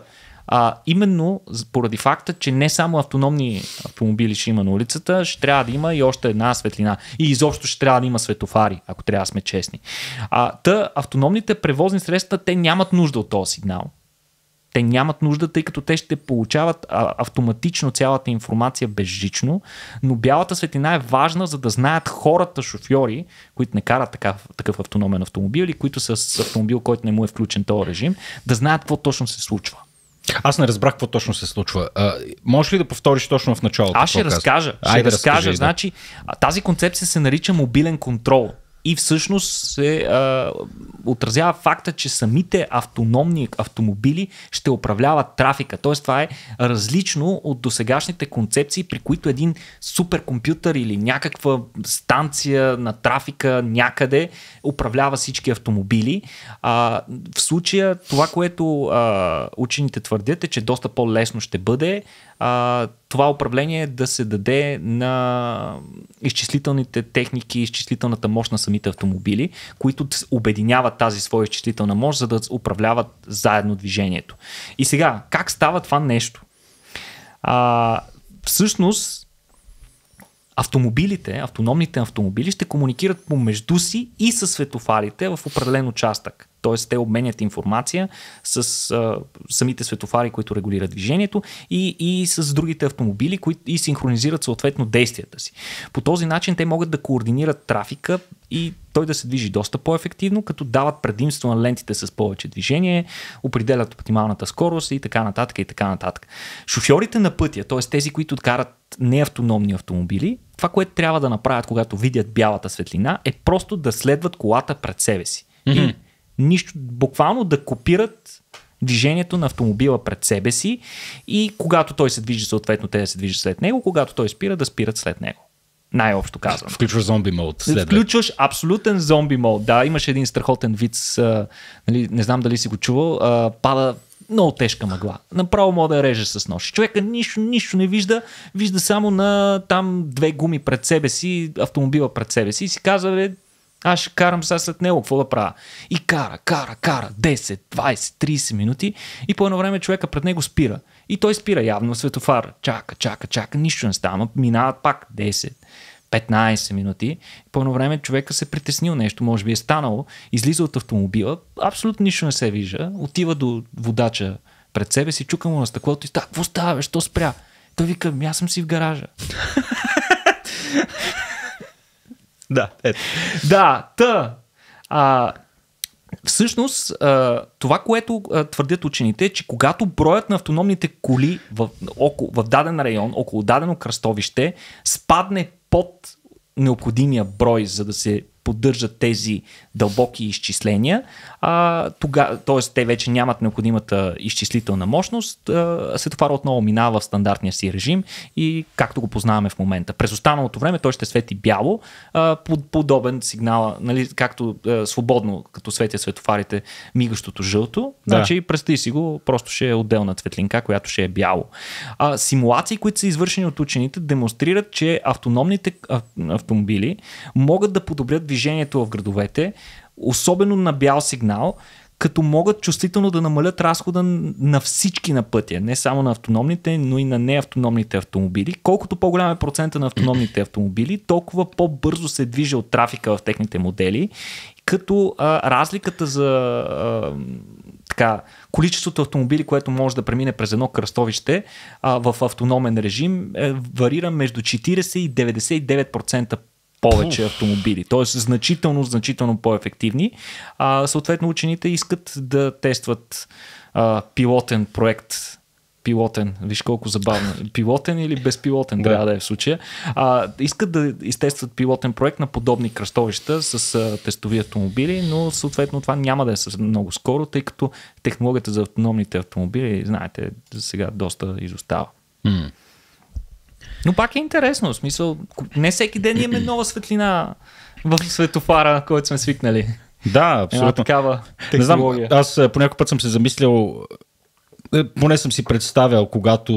а, именно поради факта, че не само автономни автомобили ще има на улицата, ще трябва да има и още една светлина. И изобщо ще трябва да има светофари, ако трябва да сме честни. А, та, автономните превозни средства, те нямат нужда от този сигнал. Те нямат нужда, тъй като те ще получават а, автоматично цялата информация безжично, но бялата светлина е важна, за да знаят хората шофьори, които не карат такъв, такъв автономен автомобил или които са с автомобил, който не му е включен този режим, да знаят какво точно се случва. Аз не разбрах какво точно се случва. А, можеш ли да повториш точно в началото? Аз ще разкажа. Ще да разкажа. Разкажи, значи, да. тази концепция се нарича мобилен контрол и всъщност се а, отразява факта, че самите автономни автомобили ще управляват трафика. Тоест това е различно от досегашните концепции, при които един суперкомпютър или някаква станция на трафика някъде управлява всички автомобили. А, в случая това, което а, учените твърдят е, че доста по-лесно ще бъде а, това управление да се даде на изчислителните техники, изчислителната мощ на самите автомобили, които обединяват тази своя изчислителна мощ, за да управляват заедно движението. И сега, как става това нещо? А, всъщност, автомобилите, автономните автомобили ще комуникират помежду си и с светофарите в определен участък. Т.е. те обменят информация с а, самите светофари, които регулират движението и, и с другите автомобили, които и синхронизират съответно действията си. По този начин те могат да координират трафика и той да се движи доста по-ефективно, като дават предимство на лентите с повече движение, определят оптималната скорост и така нататък и така нататък. Шофьорите на пътя, т.е. тези, които карат неавтономни автомобили, това, което трябва да направят, когато видят бялата светлина, е просто да следват колата пред себе си. Mm-hmm. И нищо, буквално да копират движението на автомобила пред себе си и когато той се движи, съответно те да се движат след него, когато той спира, да спират след него. Най-общо казвам. Включваш зомби мод. След Включваш абсолютен зомби мод. Да, имаше един страхотен вид, а, нали, не знам дали си го чувал, а, пада много тежка мъгла. Направо мога да реже с нож. Човека нищо, нищо не вижда, вижда само на там две гуми пред себе си, автомобила пред себе си и си казва, бе, аз ще карам сега след него, какво да правя? И кара, кара, кара, 10, 20, 30 минути и по едно време човека пред него спира. И той спира явно светофар. Чака, чака, чака, нищо не става. Минават пак 10, 15 минути. По едно време човека се притеснил нещо, може би е станало, излиза от автомобила, абсолютно нищо не се вижда, отива до водача пред себе си, чука му на стъклото и става, какво става, що спря? Той вика, аз съм си в гаража. Да, ето. Да, та. А, Всъщност, това, което твърдят учените е, че когато броят на автономните коли в, в даден район, около дадено кръстовище, спадне под необходимия брой, за да се поддържат тези дълбоки изчисления, а, тога, т.е. те вече нямат необходимата изчислителна мощност, а, светофара отново минава в стандартния си режим и както го познаваме в момента. През останалото време той ще свети бяло, а, под, подобен сигнал, нали, както а, свободно, като светя светофарите, мигащото жълто, да. значи представи си го, просто ще е отделна светлинка, която ще е бяло. А, симулации, които са извършени от учените, демонстрират, че автономните автомобили могат да подобрят движението в градовете, особено на бял сигнал, като могат чувствително да намалят разхода на всички на пътя, не само на автономните, но и на неавтономните автомобили. Колкото по-голям е процента на автономните автомобили, толкова по-бързо се движи от трафика в техните модели, като а, разликата за а, така, количеството автомобили, което може да премине през едно кръстовище а, в автономен режим, е, варира между 40 и 99% повече автомобили, т.е. значително, значително по-ефективни. А, съответно, учените искат да тестват а, пилотен проект безпилотен. Виж колко забавно. Пилотен или безпилотен да. трябва да е в случая. А, искат да изтестват пилотен проект на подобни кръстовища с а, тестови автомобили, но съответно това няма да е много скоро, тъй като технологията за автономните автомобили, знаете, сега доста изостава. Mm. Но пак е интересно. В смисъл, не всеки ден имаме нова светлина в светофара, който сме свикнали. Да, абсолютно. Една такава технология. Не знам, аз по някой път съм се замислил е, поне съм си представял, когато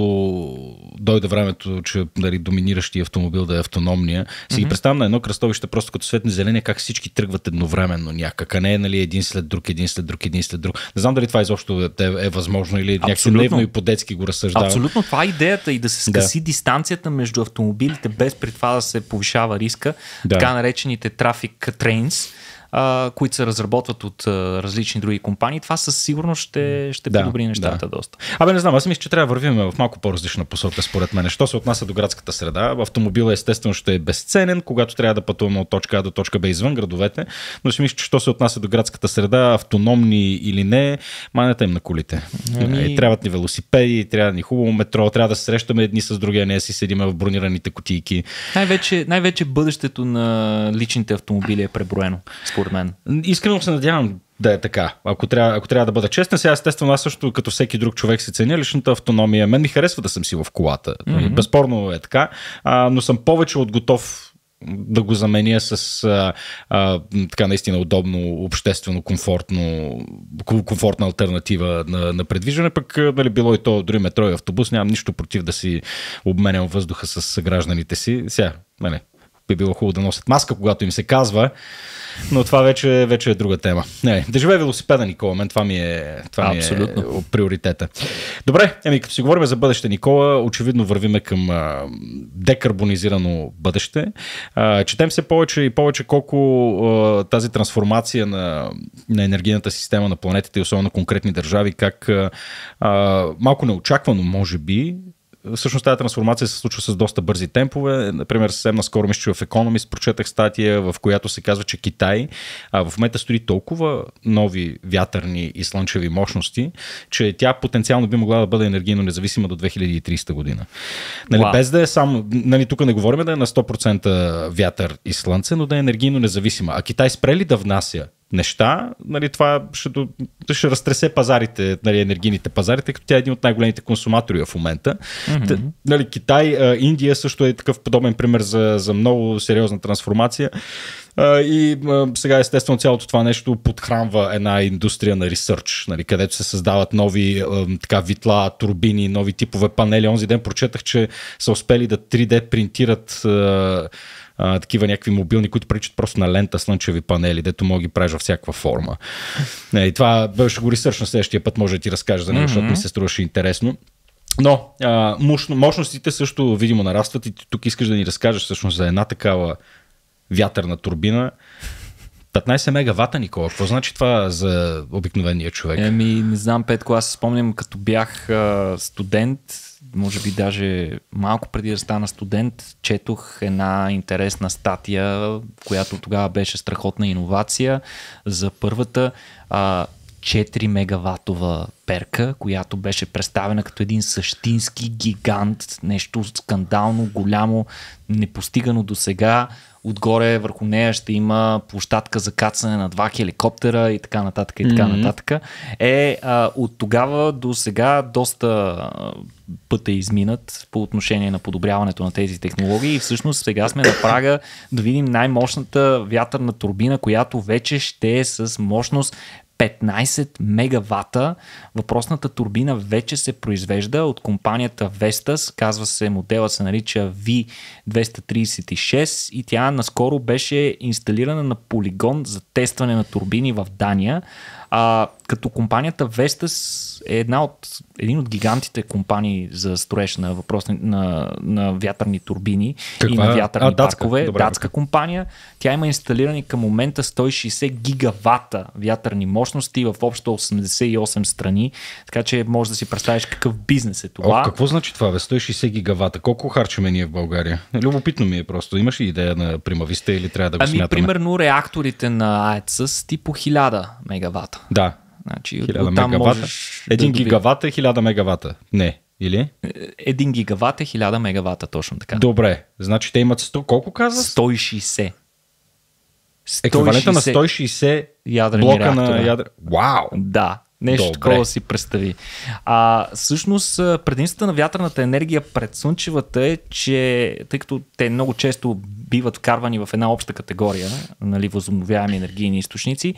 дойде времето, че нали, доминиращи автомобил да е автономния, си mm-hmm. ги представям на едно кръстовище, просто като светни зелени, как всички тръгват едновременно някак, а не е нали, един след друг, един след друг, един след друг. Не знам дали това изобщо е, е възможно или някакси наивно и по-детски го разсъждава. Абсолютно, това е идеята и да се скъси да. дистанцията между автомобилите, без при това да се повишава риска, да. така наречените трафик трейнс а, които се разработват от а, различни други компании, това със сигурност ще, ще да, подобри нещата да. доста. Абе, не знам, аз мисля, че трябва да вървим в малко по-различна посока, според мен. Що се отнася до градската среда, автомобила естествено ще е безценен, когато трябва да пътуваме от точка А до точка Б извън градовете, но си мисля, че що се отнася до градската среда, автономни или не, манете им на колите. Ами... Трябват ни велосипеди, трябва ни хубаво метро, трябва да се срещаме едни с други, а не си седиме в бронираните кутийки. Най-вече, най-вече бъдещето на личните автомобили е преброено, според според мен. Искрено се надявам да е така. Ако трябва, ако трябва да бъда честен, сега естествено аз също като всеки друг човек се ценя личната автономия. Мен ми харесва да съм си в колата. Mm-hmm. Безспорно е така, а, но съм повече от готов да го заменя с а, а, така наистина удобно, обществено, комфортно, комфортна альтернатива на, на предвижване. Пък нали, било и то дори метро и автобус, нямам нищо против да си обменям въздуха с гражданите си. Сега, нали, би било хубаво да носят маска, когато им се казва, но това вече, вече е друга тема. Не, да живее велосипеда, Никола, мен това ми е, това ми е приоритета. Добре, еми, като си говорим за бъдеще, Никола, очевидно вървиме към а, декарбонизирано бъдеще. А, четем се повече и повече колко а, тази трансформация на, на енергийната система на планетата и особено конкретни държави, как а, малко неочаквано, може би, всъщност тази трансформация се случва с доста бързи темпове. Например, съвсем наскоро мисля, в Economist прочетах статия, в която се казва, че Китай а, в момента строи толкова нови вятърни и слънчеви мощности, че тя потенциално би могла да бъде енергийно независима до 2300 година. Нали, wow. Без да е само, нали, тук не говорим да е на 100% вятър и слънце, но да е енергийно независима. А Китай спре ли да внася неща, нали, това ще, ще разтресе пазарите, нали, енергийните пазари, тъй като тя е един от най-големите консуматори в момента. Mm-hmm. нали, Китай, Индия също е такъв подобен пример за, за много сериозна трансформация. И сега естествено цялото това нещо подхранва една индустрия на ресърч, нали, където се създават нови така витла, турбини, нови типове панели. Онзи ден прочетах, че са успели да 3D принтират а, такива някакви мобилни, които приличат просто на лента слънчеви панели, дето мога ги правиш във всякаква форма. И това беше го ресърч на следващия път, може да ти разкажа за него, mm-hmm. защото ми се струваше интересно. Но а, мощностите също видимо нарастват и тук искаш да ни разкажеш всъщност за една такава вятърна турбина. 15 мегавата, Никола. Какво значи това за обикновения човек? Еми, не знам, Петко, аз спомням като бях а, студент, може би даже малко преди да стана студент, четох една интересна статия, която тогава беше страхотна иновация за първата а, 4 мегаватова перка, която беше представена като един същински гигант, нещо скандално, голямо, непостигано до сега. Отгоре върху нея ще има площадка за кацане на два хеликоптера и така нататък и така mm-hmm. нататък. Е, а, от тогава до сега доста пътя изминат по отношение на подобряването на тези технологии и всъщност сега сме на прага да видим най-мощната вятърна турбина, която вече ще е с мощност 15 мегавата. Въпросната турбина вече се произвежда от компанията Vestas. Казва се, модела се нарича V236 и тя наскоро беше инсталирана на полигон за тестване на турбини в Дания. А, като компанията Vestas е една от, един от гигантите компании за строеж на въпрос на, на вятърни турбини Каква? и на вятърни а, паркове. Добре, датска добре. компания. Тя има инсталирани към момента 160 гигавата вятърни мощности в общо 88 страни. Така че може да си представиш какъв бизнес е това. О, какво значи това, бе? 160 гигавата. Колко харчиме ние в България? Любопитно ми е просто. Имаш ли идея на примависта или трябва да го ами, смятаме? примерно реакторите на АЕЦ с типо 1000 мегавата. Да, Значи, 1000 мегавата. Можеш Един да гигават е 1000 мегавата. Не. Или? 1 гигаватт е 1000 мегавата, точно така. Добре, значи те имат 100, колко каза? 160. Еквивалента на 160 ядрени блока реактора. на ядра. Вау! Да, нещо Добре. такова си представи. А, всъщност, предимствата на вятърната енергия пред слънчевата е, че тъй като те много често биват вкарвани в една обща категория, нали, възобновяеми енергийни източници,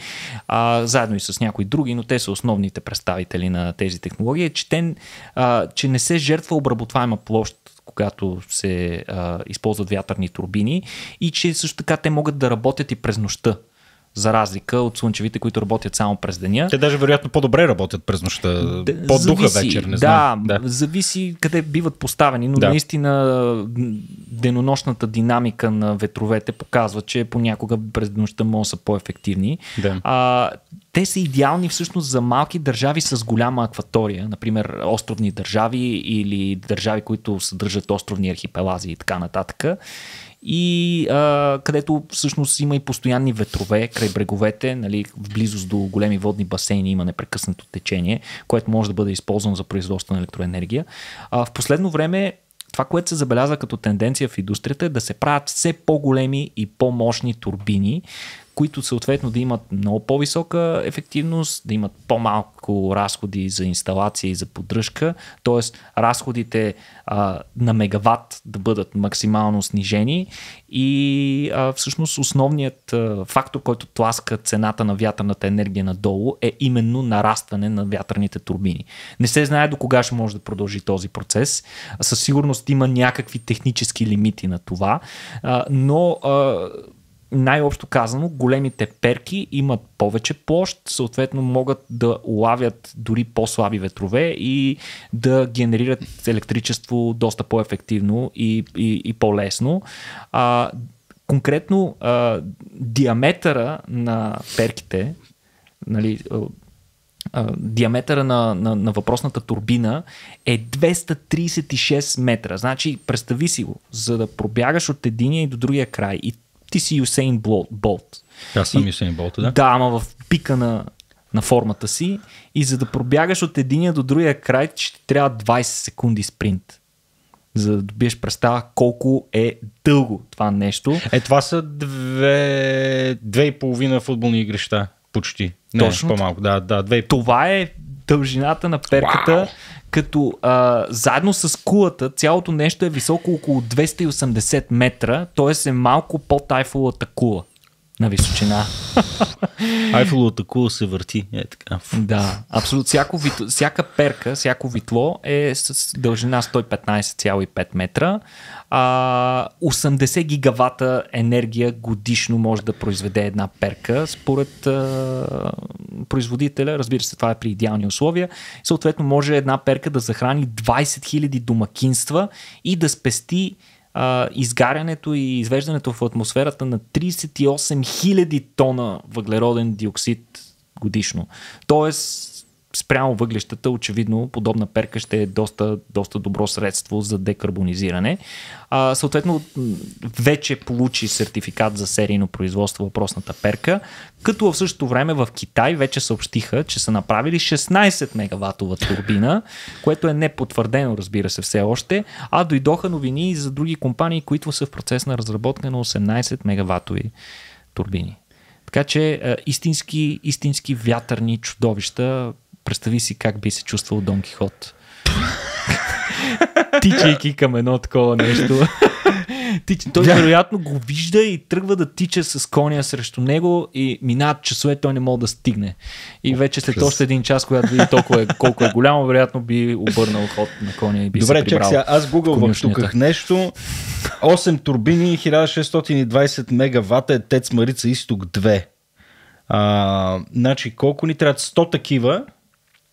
а, заедно и с някои други, но те са основните представители на тези технологии, е, че, те, а, че не се жертва обработваема площ когато се а, използват вятърни турбини и че също така те могат да работят и през нощта за разлика от слънчевите, които работят само през деня. Те даже вероятно по-добре работят през нощта. Да, По-духа зависи, вечер, не да, знам. Да, зависи къде биват поставени, но Да. да. наистина денонощната динамика на ветровете показва, че понякога през нощта могат да са по-ефективни. Да. А, те са идеални всъщност за малки държави с голяма акватория, например островни държави или държави, които съдържат островни архипелази и така нататък и а, където всъщност има и постоянни ветрове край бреговете, нали, в близост до големи водни басейни има непрекъснато течение, което може да бъде използвано за производство на електроенергия. А, в последно време това, което се забеляза като тенденция в индустрията е да се правят все по-големи и по-мощни турбини, които съответно да имат много по-висока ефективност, да имат по-малко разходи за инсталация и за поддръжка, т.е. разходите а, на мегаватт да бъдат максимално снижени и а, всъщност основният а, фактор, който тласка цената на вятърната енергия надолу е именно нарастване на вятърните турбини. Не се знае до кога ще може да продължи този процес. Със сигурност има някакви технически лимити на това, а, но а, най-общо казано, големите перки имат повече площ, съответно могат да улавят дори по-слаби ветрове и да генерират електричество доста по-ефективно и, и, и по-лесно. А, конкретно а, диаметъра на перките, нали, а, диаметъра на, на, на въпросната турбина е 236 метра. Значи, представи си го, за да пробягаш от единия и до другия край и ти си Юсейн Болт. Аз съм И- Юсейн Болт, да? Да, ама в пика на, на формата си и за да пробягаш от единия до другия край, ще ти трябва 20 секунди спринт. За да добиеш представа колко е дълго това нещо. Е, това са две, две и половина футболни игрища. Почти. Не, Точно по-малко. Да, да, две и. Това е дължината на перката, Вау! като а, заедно с кулата цялото нещо е високо около 280 метра, т.е. е малко под айфолата кула на височина. Айфеловата кула се върти. Е, така. Да, абсолютно. Всяко вит... Всяка перка, всяко витло е с дължина 115,5 метра. А, 80 гигавата енергия годишно може да произведе една перка според а, производителя. Разбира се, това е при идеални условия. Съответно, може една перка да захрани 20 000 домакинства и да спести а, изгарянето и извеждането в атмосферата на 38 000 тона въглероден диоксид годишно. Тоест, спрямо въглещата, очевидно, подобна перка ще е доста, доста добро средство за декарбонизиране. А, съответно, вече получи сертификат за серийно производство въпросната перка, като в същото време в Китай вече съобщиха, че са направили 16 мегаватова турбина, което е непотвърдено, разбира се, все още, а дойдоха новини за други компании, които са в процес на разработка на 18 мегаватови турбини. Така че е, истински, истински вятърни чудовища. Представи си как би се чувствал Дон Кихот. Тичайки към едно такова нещо. Тич... Той вероятно го вижда и тръгва да тича с коня срещу него и минават часове, той не може да стигне. И вече след още един час, когато види толкова е, колко е голямо, вероятно би обърнал ход на коня и би Добре, се прибрал. сега. Аз конюшнята. тук нещо. 8 турбини, 1620 мегавата е ТЕЦ Марица Изток 2. А, значи, колко ни трябват 100 такива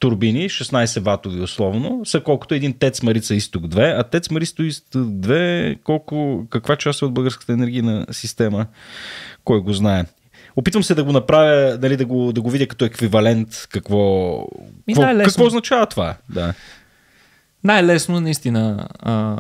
турбини, 16 ватови условно, са колкото един ТЕЦ Марица Изток 2, а ТЕЦ Марица Изток 2, колко, каква част е от българската енергийна система, кой го знае. Опитвам се да го направя, нали, да, го, да го видя като еквивалент, какво, какво, какво означава това. Да. Най-лесно е наистина. А,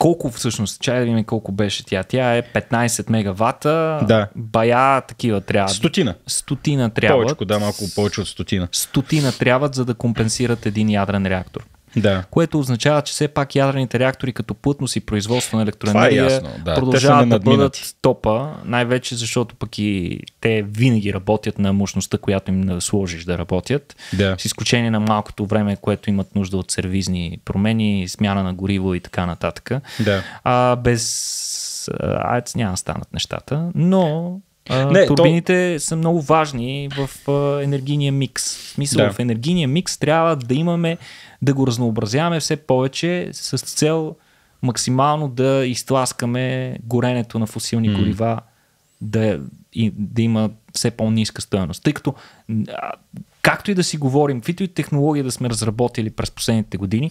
колко всъщност, чай да видим колко беше тя. Тя е 15 мегавата. Да. Бая такива трябва. Стотина. Стотина трябват. Повече, да, малко повече от стотина. Стотина трябват, за да компенсират един ядрен реактор. Да. което означава, че все пак ядрените реактори като плътност и производство на електроенергия е ясно, да. продължават да бъдат топа, най-вече защото пък и те винаги работят на мощността, която им да сложиш да работят, да. с изключение на малкото време, което имат нужда от сервизни промени, смяна на гориво и така нататък. Да. А, без АЕЦ няма да станат нещата, но не, турбините то... са много важни в а, енергийния микс. В смисъл, да. в енергийния микс трябва да имаме, да го разнообразяваме все повече с цел максимално да изтласкаме горенето на фусилни mm. горива, да, и, да има все по-ниска стоеност. Тъй като, както и да си говорим, каквито и технологии да сме разработили през последните години,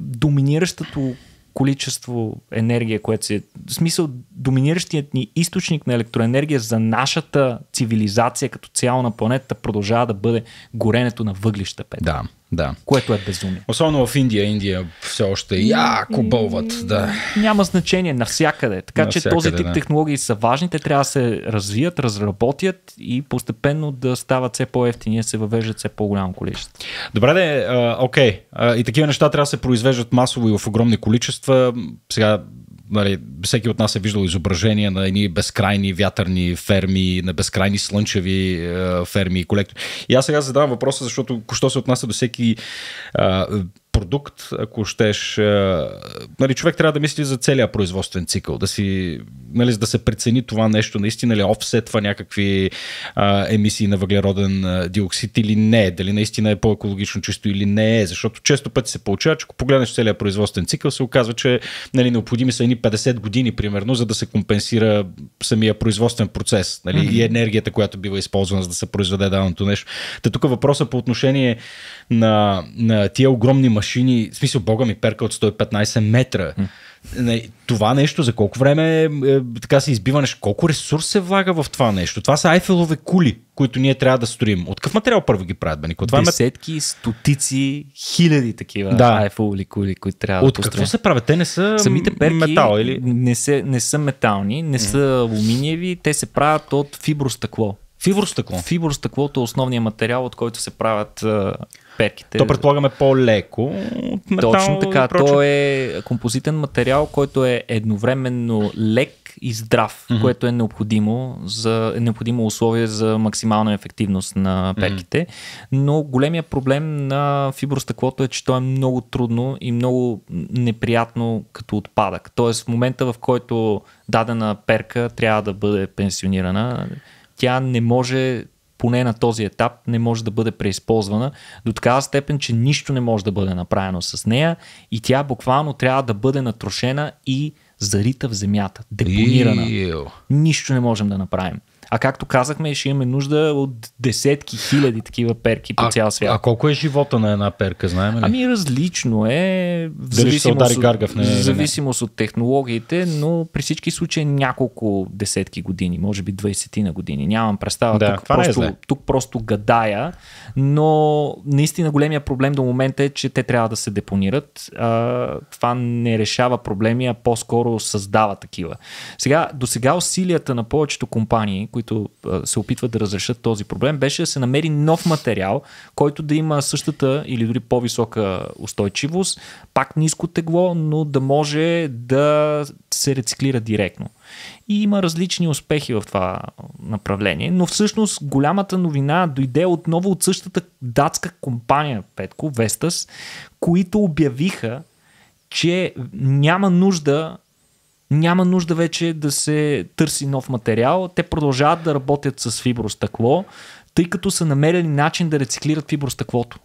доминиращото количество енергия, което се... В смисъл, доминиращият ни източник на електроенергия за нашата цивилизация като цяло на планетата продължава да бъде горенето на въглища, Петър. Да, да. Което е безумие. Особено в Индия. Индия все още яко бълват. Да. Няма значение навсякъде. Така навсякъде, че този тип да. технологии са важни. Те трябва да се развият, разработят и постепенно да стават все по-ефтини, да се въвеждат все по-голямо количество. Добре, де, окей. И такива неща трябва да се произвеждат масово и в огромни количества. Сега нали, всеки от нас е виждал изображения на едни безкрайни вятърни ферми, на безкрайни слънчеви е, ферми и колектори. И аз сега задавам въпроса, защото що се отнася до всеки е, продукт, ако щеш, нали, човек трябва да мисли за целия производствен цикъл, да си, нали, да се прецени това нещо, наистина ли офсетва някакви а, емисии на въглероден диоксид или не, дали наистина е по-екологично чисто или не е, защото често пъти се получава, че ако погледнеш целия производствен цикъл, се оказва, че нали, необходими са едни 50 години, примерно, за да се компенсира самия производствен процес нали, mm-hmm. и енергията, която бива използвана, за да се произведе даденото нещо. Та тук въпросът по отношение на, на тия огромни машини, в смисъл, бога ми перка от 115 метра. Mm. Това нещо за колко време е, е, така се избиване, колко ресурс се влага в това нещо? Това са айфелове кули, които ние трябва да строим. От какъв материал първо ги правят, Бенико? Това Десетки, е... стотици, хиляди такива да. айфелови кули, които трябва От да какво се правят? Те не са Самите перки метал или? Не, се, не са метални, не са алуминиеви, те се правят от фибростъкло. Фибростъкло? Фибростъклото е основният материал, от който се правят перките. То предполагаме по-леко от метал Точно така. То е композитен материал, който е едновременно лек и здрав, mm-hmm. което е необходимо, за, е необходимо условие за максимална ефективност на перките. Mm-hmm. Но големия проблем на фибростъклото е, че то е много трудно и много неприятно като отпадък. Тоест в момента, в който дадена перка трябва да бъде пенсионирана, тя не може поне на този етап не може да бъде преизползвана до такава степен, че нищо не може да бъде направено с нея и тя буквално трябва да бъде натрошена и зарита в земята, депонирана. Нищо не можем да направим. А както казахме, ще имаме нужда от десетки хиляди такива перки по цял свят. А колко е живота на една перка, знаем ли? Ами различно е. В зависимост, от, не, зависимост от технологиите, но при всички случаи няколко десетки години, може би 20 на години. Нямам представа. Да, тук, просто, е тук просто гадая, но наистина големия проблем до момента е, че те трябва да се депонират. А, това не решава проблеми, а по-скоро създава такива. Сега, до сега усилията на повечето компании, които които се опитват да разрешат този проблем, беше да се намери нов материал, който да има същата или дори по-висока устойчивост, пак ниско тегло, но да може да се рециклира директно. И има различни успехи в това направление, но всъщност голямата новина дойде отново от същата датска компания, Петко, Vestas, които обявиха, че няма нужда няма нужда вече да се търси нов материал. Те продължават да работят с фибростъкло, тъй като са намерили начин да рециклират фибростъклото,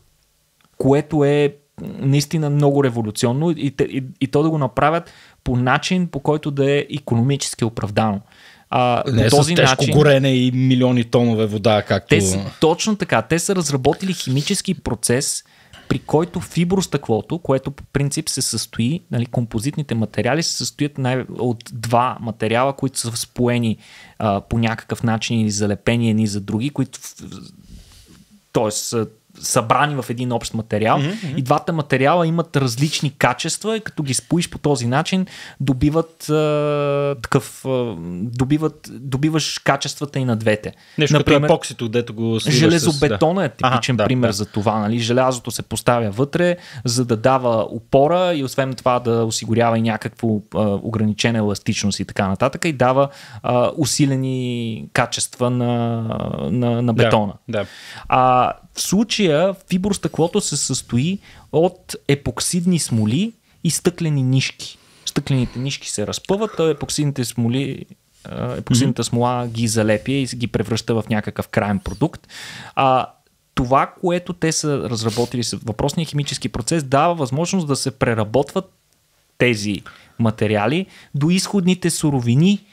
което е наистина много революционно и, и, и то да го направят по начин, по който да е економически оправдано. А, Не по този с тежко начин, горене и милиони тонове вода, както... Те са, точно така. Те са разработили химически процес, при който фибростъклото, което по принцип се състои, нали, композитните материали се състоят най- от два материала, които са споени а, по някакъв начин или залепени едни за други, които т.е. събрани в един общ материал. Mm-hmm. И двата материала имат различни качества и като ги споиш по този начин, добиват а, такъв. А, добиват, добиваш качествата и на двете. Нещо Например, като епоксито, дето го Железобетона е типичен ага, пример да, за това. Нали? Желязото се поставя вътре, за да дава опора и освен това да осигурява и някакво а, ограничена еластичност и така нататък и дава а, усилени качества на, на, на бетона. Да, да. А, в случая фибростъклото се състои от епоксидни смоли и стъклени нишки. Стъклените нишки се разпъват, а епоксидните смоли епоксидната смола ги залепя и ги превръща в някакъв крайен продукт. А, това, което те са разработили с въпросния химически процес, дава възможност да се преработват тези материали до изходните суровини,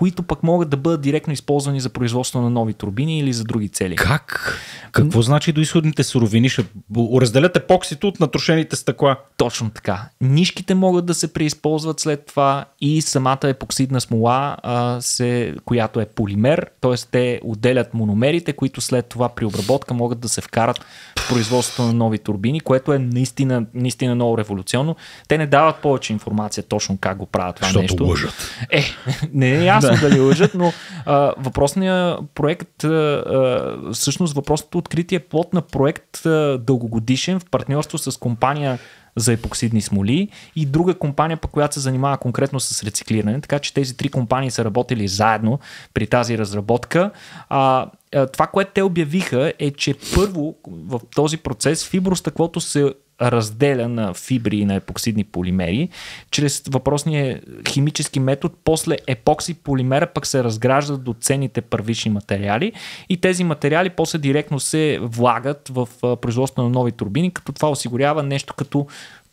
които пък могат да бъдат директно използвани за производство на нови турбини или за други цели. Как? Какво Н... значи до изходните суровини? Ще разделят епоксито от натрошените стъкла. Точно така. Нишките могат да се преизползват след това и самата епоксидна смола, а, се, която е полимер, т.е. те отделят мономерите, които след това при обработка могат да се вкарат в производството на нови турбини, което е наистина, наистина много революционно. Те не дават повече информация точно как го правят това Защото нещо. лъжат. Е, не е ясно да. дали лъжат, но а, въпросният проект, а, всъщност въпросното откритие е плод на проект а, дългогодишен в партньорство с компания за епоксидни смоли и друга компания, по която се занимава конкретно с рециклиране. Така че тези три компании са работили заедно при тази разработка. А, това, което те обявиха е, че първо в този процес фибростъклото се разделя на фибри и на епоксидни полимери, чрез въпросния химически метод, после епокси полимера пък се разгражда до ценните първични материали и тези материали после директно се влагат в производство на нови турбини, като това осигурява нещо като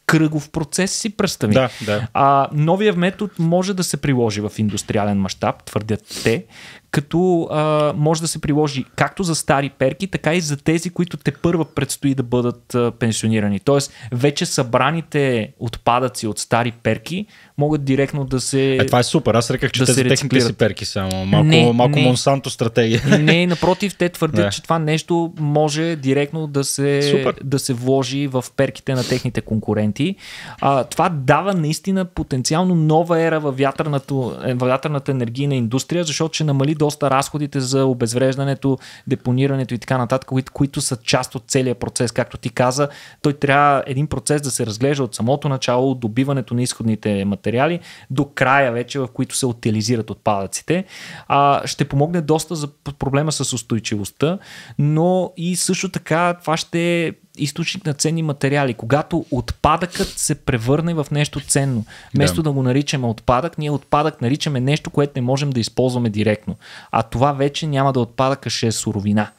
кръгов процес си представи. Да, да. А, новия метод може да се приложи в индустриален мащаб, твърдят те, като а, може да се приложи както за стари перки, така и за тези, които те първа предстои да бъдат а, пенсионирани. Тоест, вече събраните отпадъци от стари перки могат директно да се. Е, това е супер. Аз реках, че да тези техните си перки само. Малко, не, малко не. Монсанто стратегия. Не, напротив, те твърдят, не. че това нещо може директно да се, да се вложи в перките на техните конкуренти. А, това дава наистина потенциално нова ера в вятърната, вятърната енергийна индустрия, защото ще намали доста разходите за обезвреждането, депонирането и така нататък, които, които са част от целия процес. Както ти каза, той трябва един процес да се разглежда от самото начало, от добиването на изходните материали до края вече, в които се утилизират отпадъците. А, ще помогне доста за проблема с устойчивостта, но и също така това ще източник на ценни материали. Когато отпадъкът се превърне в нещо ценно, вместо да. да го наричаме отпадък, ние отпадък наричаме нещо, което не можем да използваме директно. А това вече няма да отпадъка, ще е суровина.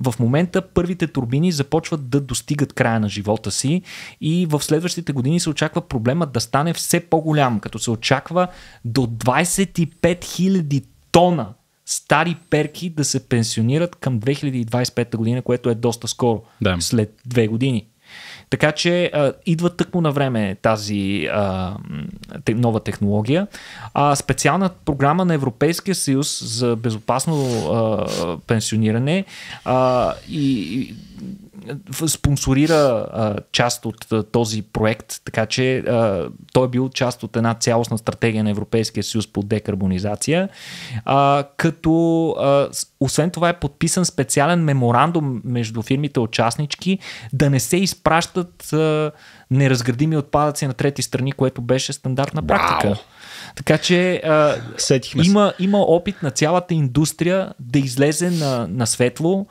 В момента първите турбини започват да достигат края на живота си и в следващите години се очаква проблемът да стане все по-голям, като се очаква до 25 000 тона стари перки да се пенсионират към 2025 година, което е доста скоро, да. след две години. Така че а, идва тъкмо на време тази а, те, нова технология. А, специална програма на Европейския съюз за безопасно а, пенсиониране а, и спонсорира а, част от а, този проект, така че а, той е бил част от една цялостна стратегия на Европейския съюз по декарбонизация, а, като а, освен това е подписан специален меморандум между фирмите участнички да не се изпращат а, неразградими отпадъци на трети страни, което беше стандартна практика. Така че а, има, има опит на цялата индустрия да излезе на, на светло,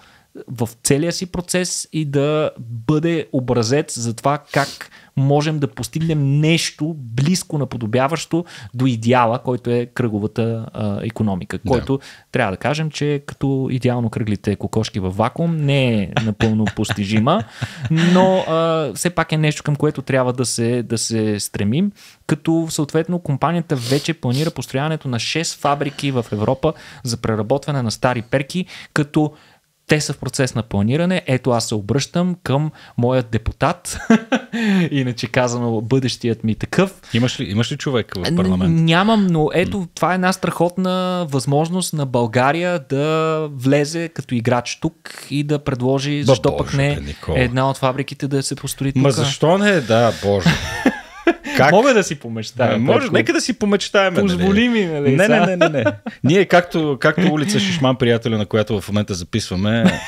в целия си процес и да бъде образец за това как можем да постигнем нещо близко наподобяващо до идеала, който е кръговата а, економика, да. който трябва да кажем, че като идеално кръглите кокошки в вакуум не е напълно постижима, но а, все пак е нещо към което трябва да се, да се стремим, като съответно компанията вече планира построяването на 6 фабрики в Европа за преработване на стари перки, като те са в процес на планиране. Ето аз се обръщам към моят депутат, иначе казано бъдещият ми такъв. Имаш ли, имаш ли човек в парламент? Нямам, но ето това е една страхотна възможност на България да влезе като играч тук и да предложи, защо Боже, пък не една от фабриките да се построи тук. Ма защо не? Да, Боже. Как? Мога да си помечтая. Може, нека да си помечтаем. Нали? Позволи ми, нали? Не, не, не, не, не. Ние, както, както улица Шишман, приятеля, на която в момента записваме,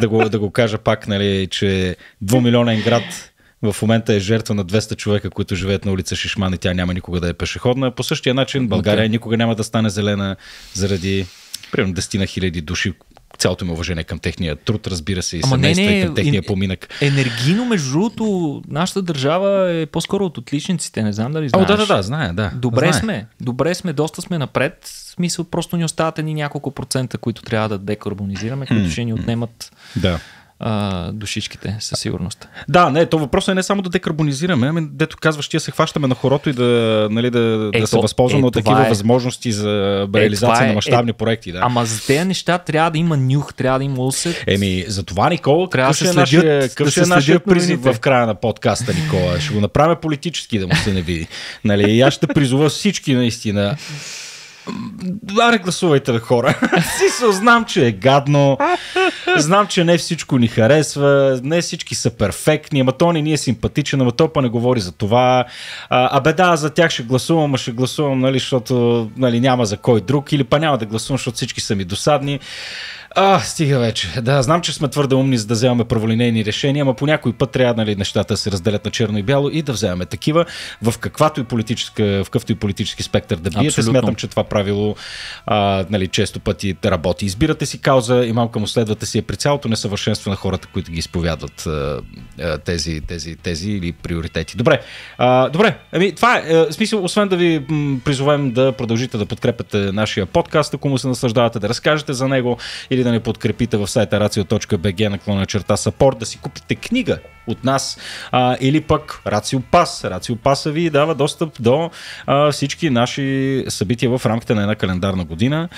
да го, да го кажа пак, нали, че двумилионен град в момента е жертва на 200 човека, които живеят на улица Шишман и тя няма никога да е пешеходна. По същия начин България okay. никога няма да стане зелена заради примерно 10 на хиляди души, цялото ми уважение към техния труд, разбира се, и Ама семейства не, не, и към техния поминък. Енергийно, между другото, нашата държава е по-скоро от отличниците, не знам дали знаеш. О, да, да, да, знае, да. Добре знае. сме, добре сме, доста сме напред. В смисъл, просто ни остават ни няколко процента, които трябва да декарбонизираме, които ще ни отнемат да а, душичките, със сигурност. Да, не, то въпросът е не само да декарбонизираме, ами дето казваш, ние се хващаме на хорото и да, нали, да, е, да се възползваме е, от такива е, възможности за е, реализация е, на мащабни е, проекти. Да. Ама за тези неща трябва да има нюх, трябва да има усет. Еми, за това, Никола, трябва да се е нашия, какъв да е нашия призив в края на подкаста, Никола? Ще го направя политически да му се не види. Нали, и аз ще призова всички наистина Аре, гласувайте хора. Си се знам, че е гадно. Знам, че не всичко ни харесва. Не всички са перфектни. Ама то не ни е симпатичен. Ама то па не говори за това. А, абе да, за тях ще гласувам, а ще гласувам, нали, защото нали, няма за кой друг. Или па няма да гласувам, защото всички са ми досадни. А, стига вече. Да, знам, че сме твърде умни за да вземаме праволинейни решения, ама по някой път трябва нали, нещата да се разделят на черно и бяло и да вземем такива в каквато и политическа, в какъвто и политически спектър да биете. Абсолютно. Смятам, че това правило а, нали, често пъти да работи. Избирате си кауза и малко му следвате си е при цялото несъвършенство на хората, които ги изповядват а, а, тези, тези, тези или приоритети. Добре, а, добре. Ами, това е, в смисъл, освен да ви призовем да продължите да подкрепяте нашия подкаст, ако му се наслаждавате, да разкажете за него или да ни подкрепите в сайта racio.bg наклона черта support, да си купите книга от нас а, или пък Рацио Пас. Рацио Паса ви дава достъп до а, всички наши събития в рамките на една календарна година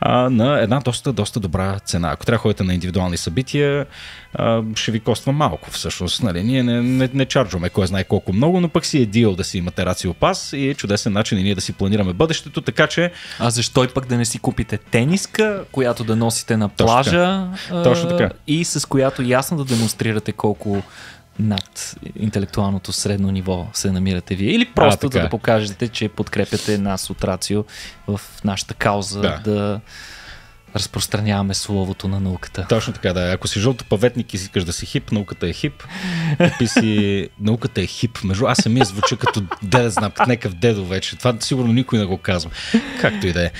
а, на една доста, доста добра цена. Ако трябва да ходите на индивидуални събития, а, ще ви коства малко всъщност. Нали? Ние не, не, не чарджваме кой знае колко много, но пък си е дил да си имате Рацио Пас и е чудесен начин и ние да си планираме бъдещето, така че... А защо и пък да не си купите тениска, която да носите на плажа Точно така. Точно така. и с която ясно да демонстрирате колко над интелектуалното средно ниво се намирате вие. Или просто а, за да е. покажете, че подкрепяте нас от Рацио в нашата кауза да, да разпространяваме словото на науката. Точно така, да. Ако си жълто паветник и си искаш да си хип, науката е хип. Писи, науката е хип. Между аз самия звуча като деда, знам, някакъв дедо вече. Това сигурно никой не го казва. Както и да е.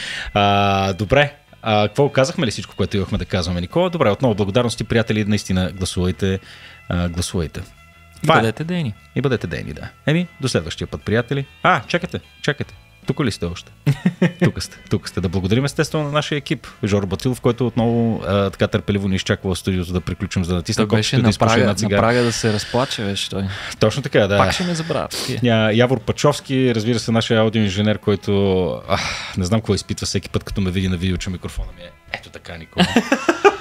добре, а, какво казахме ли всичко, което имахме да казваме, Никола? Добре, отново благодарности, приятели, наистина гласувайте а, гласувайте. И Това е. бъдете дейни. И бъдете дейни, да. Еми, до следващия път, приятели. А, чакайте, чакайте. Тук ли сте още? тук сте, тук сте. Да благодарим естествено на нашия екип. Жор Батилов, който отново а, така търпеливо ни изчаква в студиото да приключим, за да натисне Той беше на прага, на прага да се разплаче, беше той. Точно така, да. Пак ще ме забравят. Явор Пачовски, разбира се, нашия аудиоинженер, който а, не знам какво изпитва всеки път, като ме види на видео, че микрофона ми е ето така, Никола.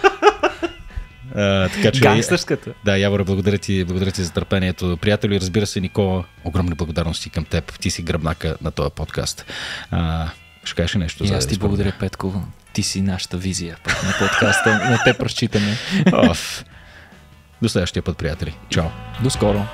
А, така, че, Гангстърската. Да, Явора, благодаря ти, благодаря ти за търпението. Приятели, разбира се, Никола, огромни благодарности към теб. Ти си гръбнака на този подкаст. А, ще кажеш нещо и за Аз ти благодаря, Петко. Ти си нашата визия на подкаста. на те разчитаме. До следващия път, приятели. Чао. До скоро.